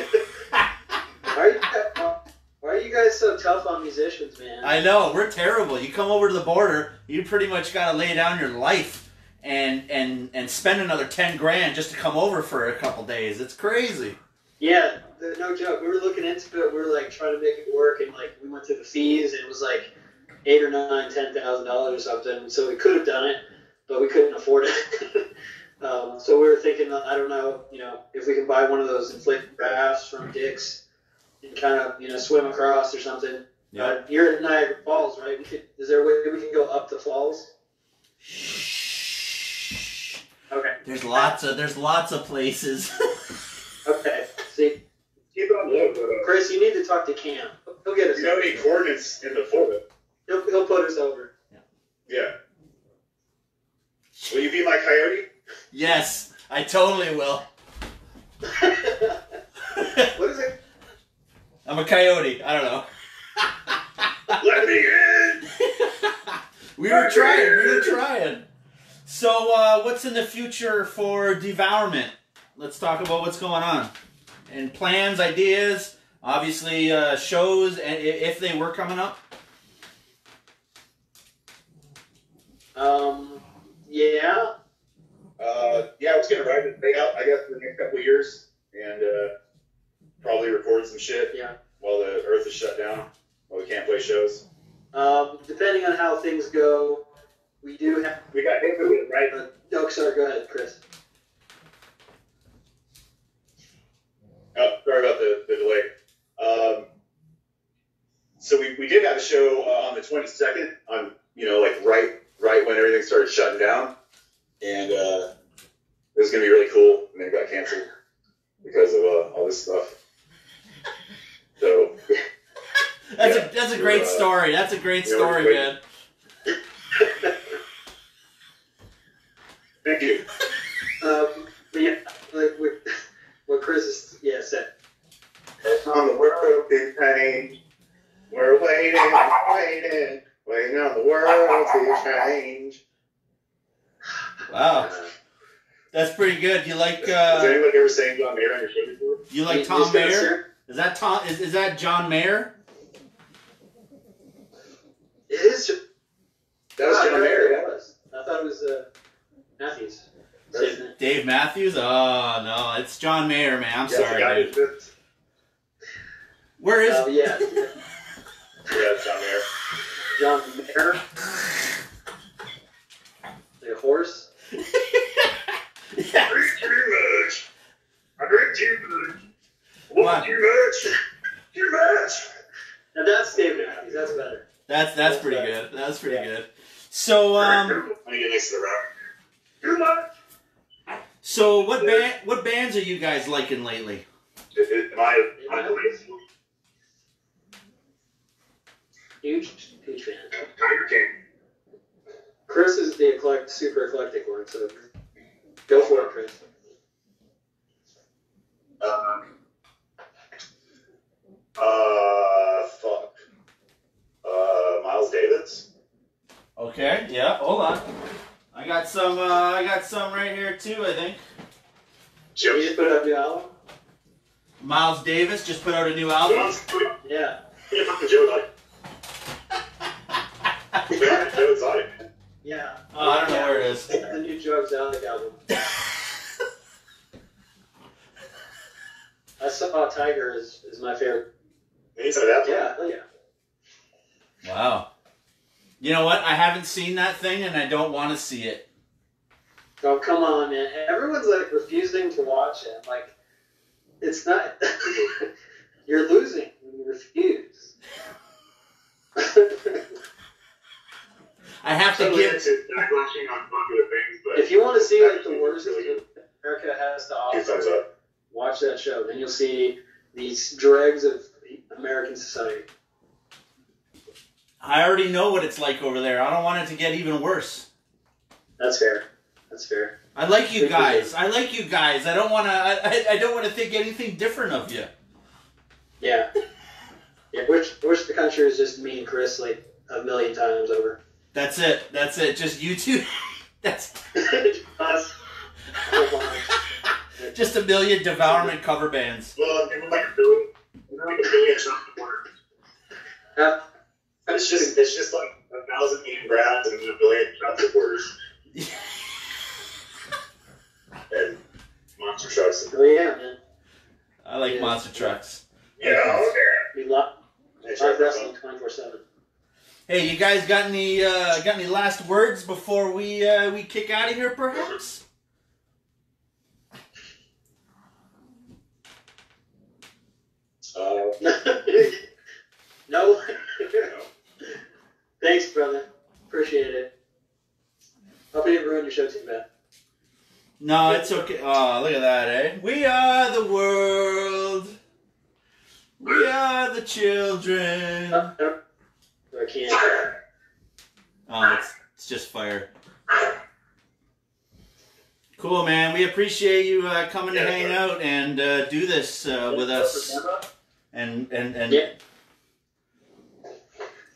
tough on musicians, man? I know we're terrible. You come over to the border, you pretty much got to lay down your life and and and spend another ten grand just to come over for a couple days. It's crazy. Yeah, no joke. We were looking into it. We were like trying to make it work, and like we went to the fees, and it was like eight or nine, ten thousand dollars or something. So we could have done it, but we couldn't afford it. um, so we were thinking, I don't know, you know, if we can buy one of those inflatable rafts from Dick's and kind of you know swim across or something. Yeah. Uh, you're in Niagara Falls, right? We could. Is there a way we can go up the falls? Okay. There's lots of there's lots of places. Okay. See, Keep on low, but uh, Chris, you need to talk to Cam. He'll get us. you know any coordinates in the photo? He'll, he'll put us over. Yeah. Will you be my coyote? yes, I totally will. what is it? I'm a coyote. I don't know. Let me in! we were trying. We were trying. So, uh, what's in the future for Devourment? Let's talk about what's going on and plans, ideas. Obviously, uh, shows and if they were coming up. Um, yeah. Uh, yeah, I was gonna ride it thing out, I guess, for the next couple of years, and uh, probably record some shit Yeah. while the Earth is shut down, while we can't play shows. Um, depending on how things go, we do have. We got hit with it, right? Uh, no, sorry. Go ahead, Chris. Oh, sorry about the, the delay. Um, so we, we did have a show uh, on the 22nd, on you know like right right when everything started shutting down, and uh, it was gonna be really cool, and then it got canceled because of uh, all this stuff. So That's Yeah. a that's a great Uh, story. That's a great yeah, story, wait. man. thank you. Um, but yeah, like we're what Chris is yeah said. on the world to change. We're waiting, waiting, waiting on the world to change. Wow, that's pretty good. You like Has uh, anybody ever sang John Mayer on your show before? you like Tom just gotta Mayer? Is that Tom? Is, is that John Mayer? It is. That was Ah, John I Mayer. thought yeah. it was. I thought it was uh, Matthews. That's- Dave Matthews? Oh no, it's John Mayer, man. I'm Yeah, sorry, dude. did- Where is? Oh yeah, Yeah, it's John Mayer. John Mayer. Like a horse. yeah. drink too much. I drink too much. What? Too much. Too much. Now that's David Matthews. That's better. That's that's pretty good. That's pretty good. So um, Let me get next to the rock. Too much. so what band what bands are you guys liking lately? It, it, my, my Huge, huge fan. Tiger King. Chris is the eclectic, super eclectic one, so go for it, Chris. Uh, uh, fuck. Uh, Miles Davis. Okay, yeah, hold on. I got some uh, I got some right here too, I think. Did you Joe. just put out a new album? Miles Davis just put out a new album. Yeah. Yeah, fucking Joe Exotic. Yeah, Joe Exotic. Yeah. Oh, I don't know where it is. The new Joe Exotic album. I saw Tiger is, is my favorite. You need some of that? Yeah, yeah. Wow. You know what? I haven't seen that thing and I don't want to see it. Oh come on, man! Everyone's like refusing to watch it. Like, it's not. You're losing when you refuse. I have to So give into backlashing on popular things, but if you want to see like the worst really good. America has to Two thumbs offer, up. watch that show. Then you'll see these dregs of American society. I already know what it's like over there. I don't want it to get even worse. That's fair. That's fair. I like you Good for guys. I like you guys. I don't want to. I, I, I don't want to think anything different of you. Yeah. Yeah. Wish wish the country was just me and Chris like a million times over. That's it. That's it. Just you two. That's Us. just a million devourment cover bands. Well, it was like a billion. It was like a billion shots of water. It's just, it's just like a thousand eating grass and a billion shots of quarters and monster trucks. Oh yeah, man. I like Yeah. monster trucks. Yeah, okay. We love Hey, live wrestling twenty four seven. Hey, you guys got any uh, got any last words before we uh, we kick out of here? Perhaps. Uh, no. you know, Thanks, brother. Appreciate it. Hope I didn't ruin your show too bad. No, it's okay. Oh, look at that, eh? We are the world. We are the children. Oh, no. I can't. Oh, it's, it's just fire. Cool, man. We appreciate you uh, coming to hang sure. out and uh, do this uh, with us. And and and Yeah.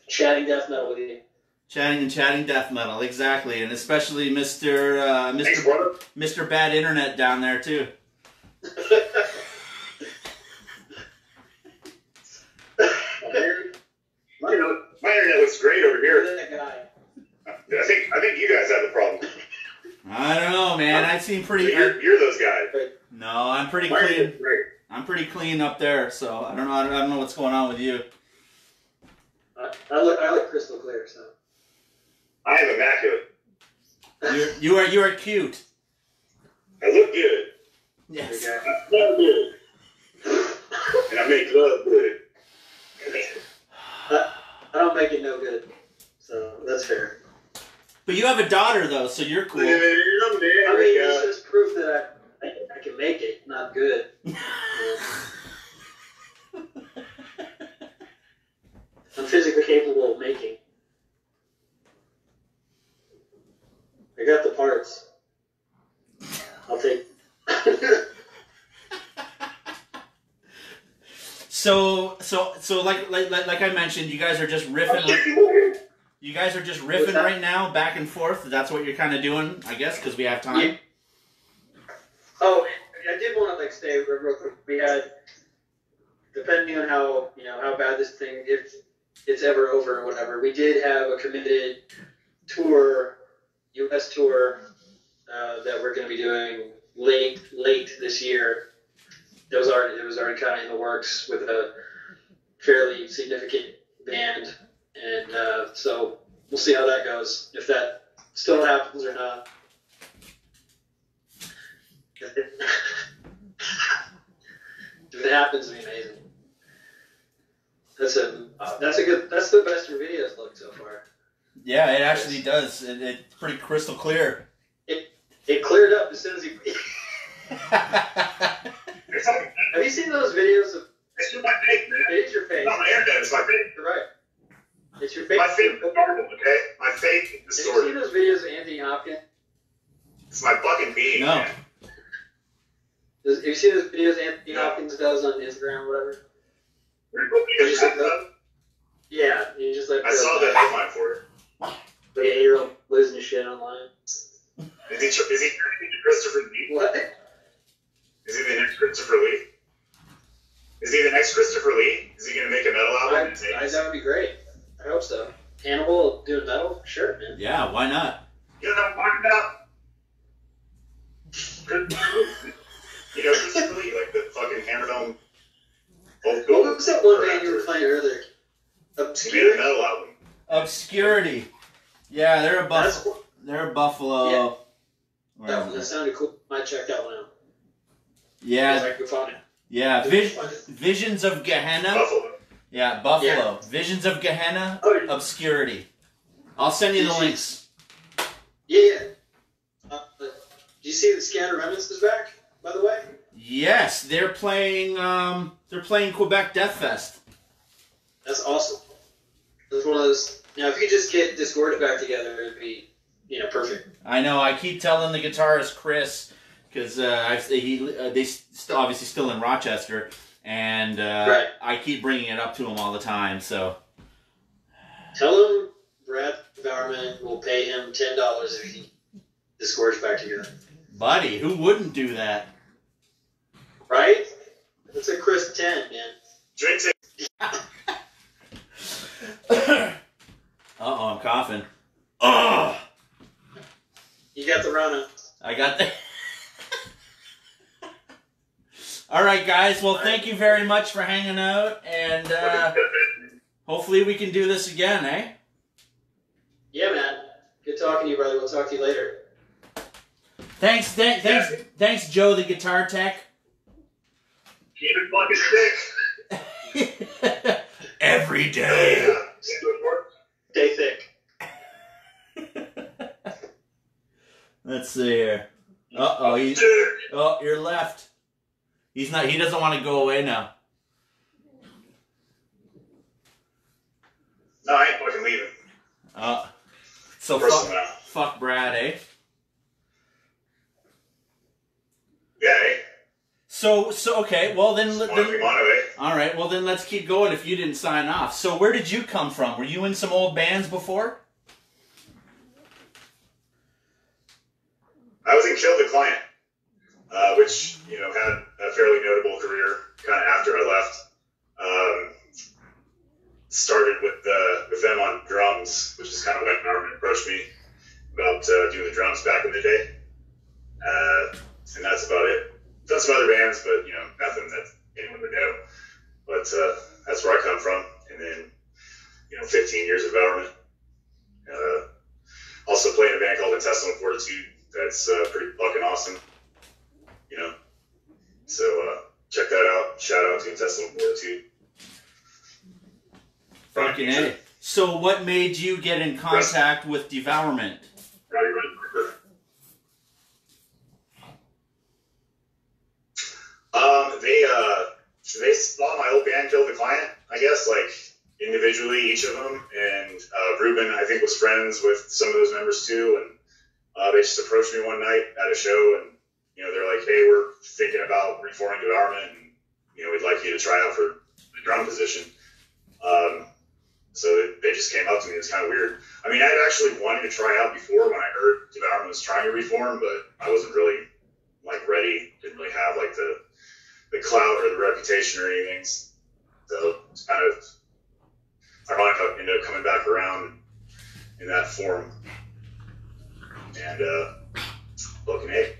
Chatting death metal with you. chatting and chatting death metal, exactly, and especially Mister uh, Mister brother. Mister Bad Internet down there too. My, my internet looks great over here. that guy. I think I think you guys have the problem. I don't know, man. I seem So pretty. you're, you're those guys. no, I'm pretty My clean. great. I'm pretty clean up there, so I don't know. I don't know what's going on with you. I, I look. I look crystal clear. So. I am immaculate. You're, you are you are cute. I look good. Yes. I smell good. And I make love good. I don't make it no good. So that's fair. But you have a daughter though, so you're cool. I mean, it's just proof that I, I, I can make it, not good. I'm physically capable of making. I got the parts. I'll take. So so like like like I mentioned, you guys are just riffing. You guys are just riffing right now, back and forth. That's what you're kind of doing, I guess, because we have time. Yeah. Oh, I did want to like say real real quick. We had, depending on how you know how bad this thing, if it's ever over or whatever, we did have a committed tour, U.S. tour uh, that we're going to be doing late late this year. It was already it was already kind of in the works with a fairly significant band, and uh, so we'll see how that goes. If that still happens or not. If it, happens, it'd be amazing. That's a that's a good that's the best your videos look so far. Yeah, it actually does. It, it's pretty crystal clear. It it cleared up as soon as you. It's not, Have you seen those videos of? It's just my face, man. It is your face. It's not my internet. It's my face. You're right. It's your face. My face is normal, okay? My face is Have you seen those videos of Anthony Hopkins? It's my fucking being, No. man. Those- Have you seen those videos Anthony Hopkins does on Instagram or whatever? Because you said that? Yeah, he just like I saw that headline for it. like an eight year old losing his shit online. Is he, is he Christopher Lee? What? Is he the next Christopher Lee? Is he the next Christopher Lee? Is he going to make a metal album? I, and take I, that would be great. I hope so. Hannibal doing metal? Sure, man. yeah, why not? You know what I'm talking about? You know Christopher Lee, like the fucking Hammerdome old school. What was that one band you were playing earlier? He made a metal album. Obscurity. Yeah, they're a That's buff. They're a Buffalo. Yeah. Where that, is that it? sounded cool. Might check that one out. Yeah, I could find it. Yeah. Vis- Visions of Gehenna. Buffalo. Yeah, Buffalo. Visions of Gehenna. Oh, yeah. Obscurity. I'll send you the links. Yeah, yeah. Uh, do you see the Scanner Remnants is back, by the way? Yes, they're playing. Um, they're playing Quebec Death Fest. That's awesome. That's one of those. Now, if you could just get Discord back together, it'd be, you know, perfect. I know. I keep telling the guitarist Chris because uh, he uh, they still obviously still in Rochester, and uh, Right. I keep bringing it up to him all the time. So Tell him Brad Bowerman will pay him ten dollars if he can Discord back together. buddy, who wouldn't do that? Right? It's a crisp ten, man. Drink take uh oh, I'm coughing. Oh, You got the Rona. I got the. all right, guys. Well, thank you very much for hanging out, and uh, hopefully we can do this again, eh? Yeah, man. Good talking to you, brother. We'll talk to you later. Thanks, th- thanks, thanks, Joe, the guitar tech. keep it fucking thick. Every Yeah. Stay thick. Let's see here. Uh oh, he's oh you're left. He's not. He doesn't want to go away now. No, I ain't fucking leaving. Uh, so First fuck, fuck Brad, eh? Yeah, eh? So so okay. Well then, then wanna be mono, all right. Well then, let's keep going. If you didn't sign off, so where did you come from? Were you in some old bands before? I was in Kill the Client, uh, which you know had a fairly notable career kind of after I left. Um, started with uh, with them on drums, which is kind of when Norman approached me about uh, doing the drums back in the day, uh, and that's about it. Done some other bands, but you know nothing that anyone would know. But uh, that's where I come from, and then you know 15 years of government. Uh, also played in a band called Intestinal Fortitude that's pretty fucking awesome. You know, so uh, check that out. Shout out to Intestinal Fortitude. Fucking A. So what made you get in contact with Devourment? Rowdy Roddy Piper. Um, they uh, they saw my old band kill the client. I guess like individually, each of them, and uh, Ruben I think was friends with some of those members too, and uh, they just approached me one night at a show, and you know they're like, hey, we're thinking about reforming Devourment, and you know we'd like you to try out for the drum position. Um, so they, just came up to me. It was kind of weird. I mean, I had actually wanted to try out before when I heard Devourment was trying to reform, but I wasn't really like ready. Didn't really have like the the clout or the reputation or anything. So it's kind of ironic I ended up coming back around in that form. And uh, looking hey.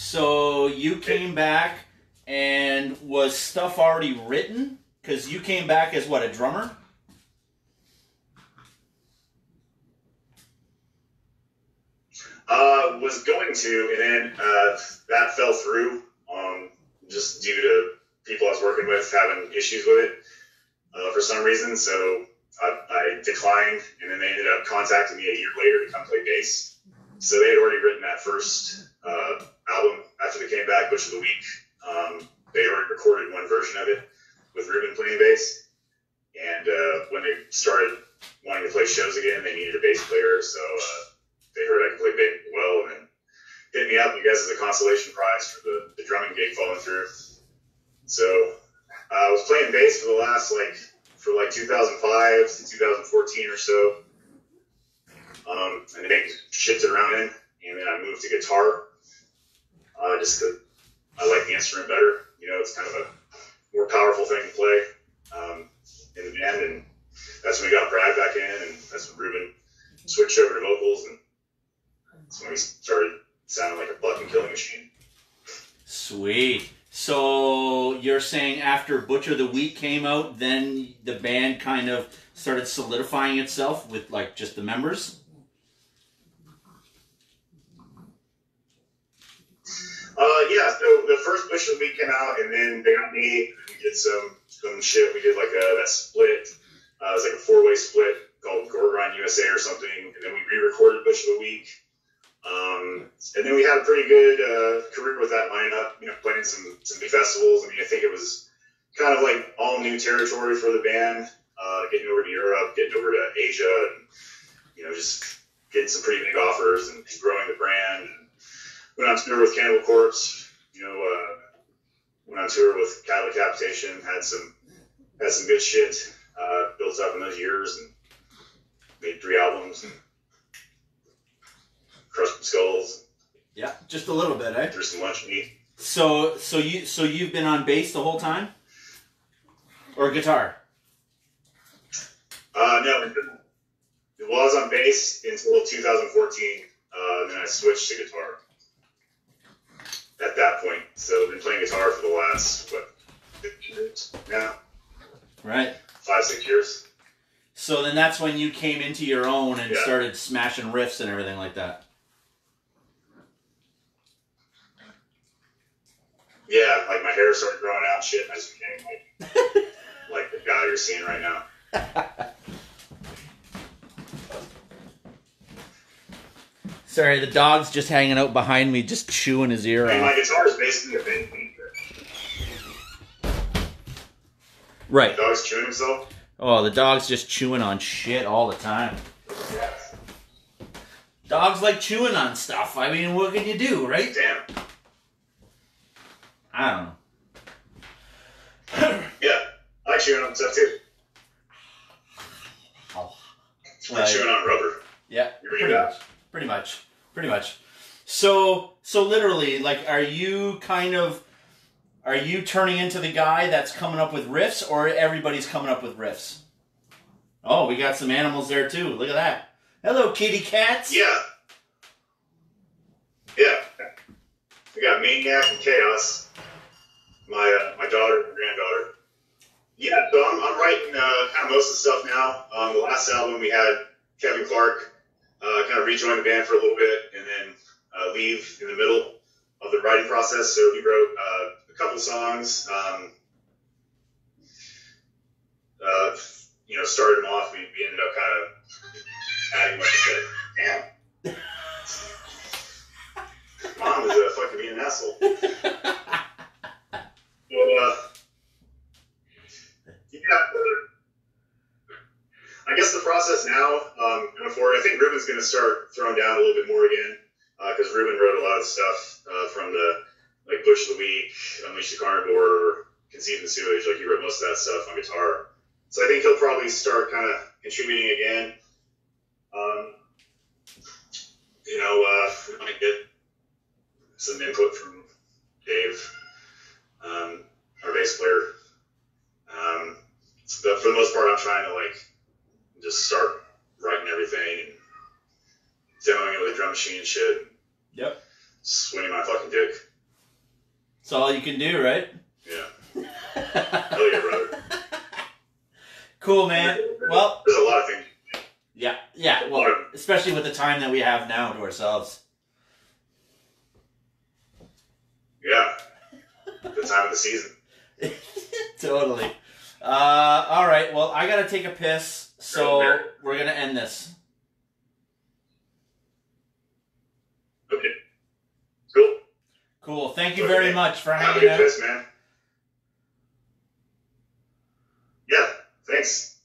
So you came back, and was stuff already written? Because you came back as what a drummer? Uh, was going to, and then uh, that fell through, um, just due to people I was working with having issues with it uh, for some reason. So I, I declined, and then they ended up contacting me a year later to come play bass. So they had already written that first uh, album after they came back, Butcher the Weak. Um, they recorded one version of it with Ruben playing bass. And uh, when they started wanting to play shows again, they needed a bass player. So uh, they heard I could play bass well and then hit me up, you guys, as a consolation prize for the, the drumming gig falling through. So uh, I was playing bass for the last, like, for like 2005 to 2014 or so. Um, and then shifted around in, and then I moved to guitar. Uh, just 'cause I like the instrument better. You know, it's kind of a more powerful thing to play um, in the band, and that's when we got Brad back in, and that's when Ruben switched over to vocals, and that's when we started sounding like a fucking killing machine. Sweet. So you're saying after Butcher the Weak came out, then the band kind of started solidifying itself with like just the members? Uh, yeah, so the first Butcher the Weak came out, and then they got me. We did some some shit. We did like a that split. Uh, it was like a four way split called Gorgon USA or something, and then we re-recorded Butcher the Weak. Um, and then we had a pretty good uh, career with that lineup. You know, playing some some big festivals. I mean, I think it was kind of like all new territory for the band. Uh, getting over to Europe, getting over to Asia, and you know, just getting some pretty big offers and, and growing the brand. And went on tour with Cannibal Corpse. You know, uh, went on tour with Cattle Decapitation. Had some had some good shit uh, built up in those years, and made three albums. And crushed some skulls. Yeah, just a little bit, eh? Threw some lunch meat. So so you so you've been on bass the whole time? Or guitar? Uh, no, it was on bass until 2014. Uh, then I switched to guitar. At that point, so I've been playing guitar for the last what, 15 years now, Right. five six years. So then that's when you came into your own and Yeah. started smashing riffs and everything like that. Yeah, like my hair started growing out, shit, and I just became like, like the guy you're seeing right now. Sorry, the dog's just hanging out behind me, just chewing his ear I mean, my guitar is basically a big. Right. The dog's chewing himself. Oh, the dog's just chewing on shit all the time. Yeah. Dogs like chewing on stuff. I mean, what can you do, right? Damn. I don't know. Yeah, I like chewing on stuff too. Oh. It's like chewing on rubber. Yeah, You read pretty that? Pretty much. Pretty much. So, so literally, like, are you kind of, are you turning into the guy that's coming up with riffs, or everybody's coming up with riffs? Oh, we got some animals there too. Look at that. Hello, kitty cats. Yeah. Yeah. We got Maniac and Chaos. My uh, my daughter and granddaughter. Yeah, so I'm, I'm writing uh, kind of most of the stuff now. Um, the last album we had Kevin Clark uh, kind of rejoin the band for a little bit and then uh, leave in the middle of the writing process. So he wrote uh, a couple songs. Um, uh, you know, started them off. We, we ended up kind of adding like I said, damn. Mom is uh, fucking being an asshole. Uh, yeah, I guess the process now, um, going forward, I think Ruben's going to start throwing down a little bit more again because Ruben wrote a lot of stuff uh, from the like Butcher the Weak, Unleash the Carnivore, Conceived in Sewage. Like he wrote most of that stuff on guitar. So I think he'll probably start kind of contributing again. Um, you know, uh, we might get some input from Dave, um, our bass player. Um, but for the most part, I'm trying to like just start writing everything and demoing it with a drum machine and shit. Yep. Swinging my fucking dick. That's all you can do, right? Yeah. Hell yeah, brother. cool, man. Well, There's a lot of things. yeah, yeah. Well, especially with the time that we have now to ourselves. Yeah. The time of the season. totally. Uh, all right. Well, I gotta take a piss, so we're gonna end this. Okay. Cool. Cool. Thank you very much for Have a hanging out. piss, man. Yeah. Thanks.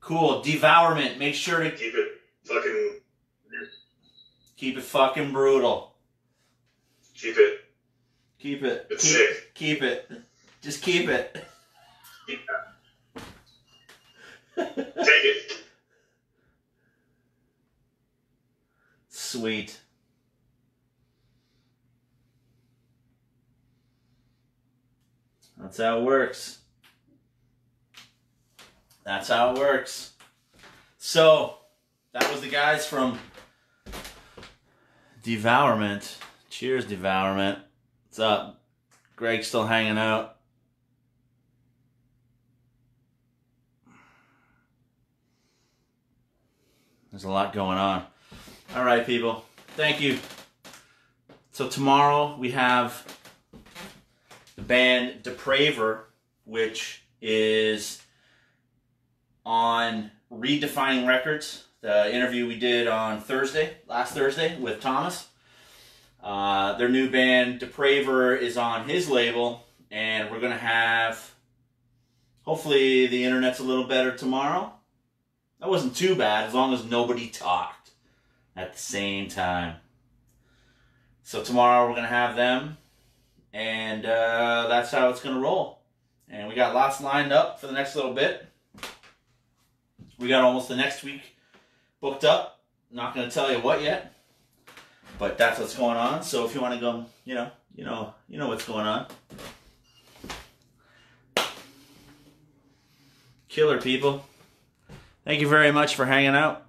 Cool. Devourment. Make sure to Keep it fucking. keep it fucking brutal. Keep it. Keep it. It's keep, sick. Keep it. Just keep it. Take it. Sweet. That's how it works. That's how it works. So, that was the guys from Devourment. Cheers, Devourment. What's up? Greg's still hanging out. There's a lot going on. All right, people. Thank you. So tomorrow we have the band Depraver, which is on Redefining Records. The interview we did on Thursday, last Thursday, with Thomas. Uh, their new band Depraver is on his label, and we're gonna have. Hopefully, the internet's a little better tomorrow. That wasn't too bad as long as nobody talked at the same time. So tomorrow we're gonna have them, and uh, that's how it's gonna roll. And we got lots lined up for the next little bit. We got almost the next week booked up. Not gonna tell you what yet, but that's what's going on. So if you want to go, you know, you know, you know what's going on. Killer people. Thank you very much for hanging out.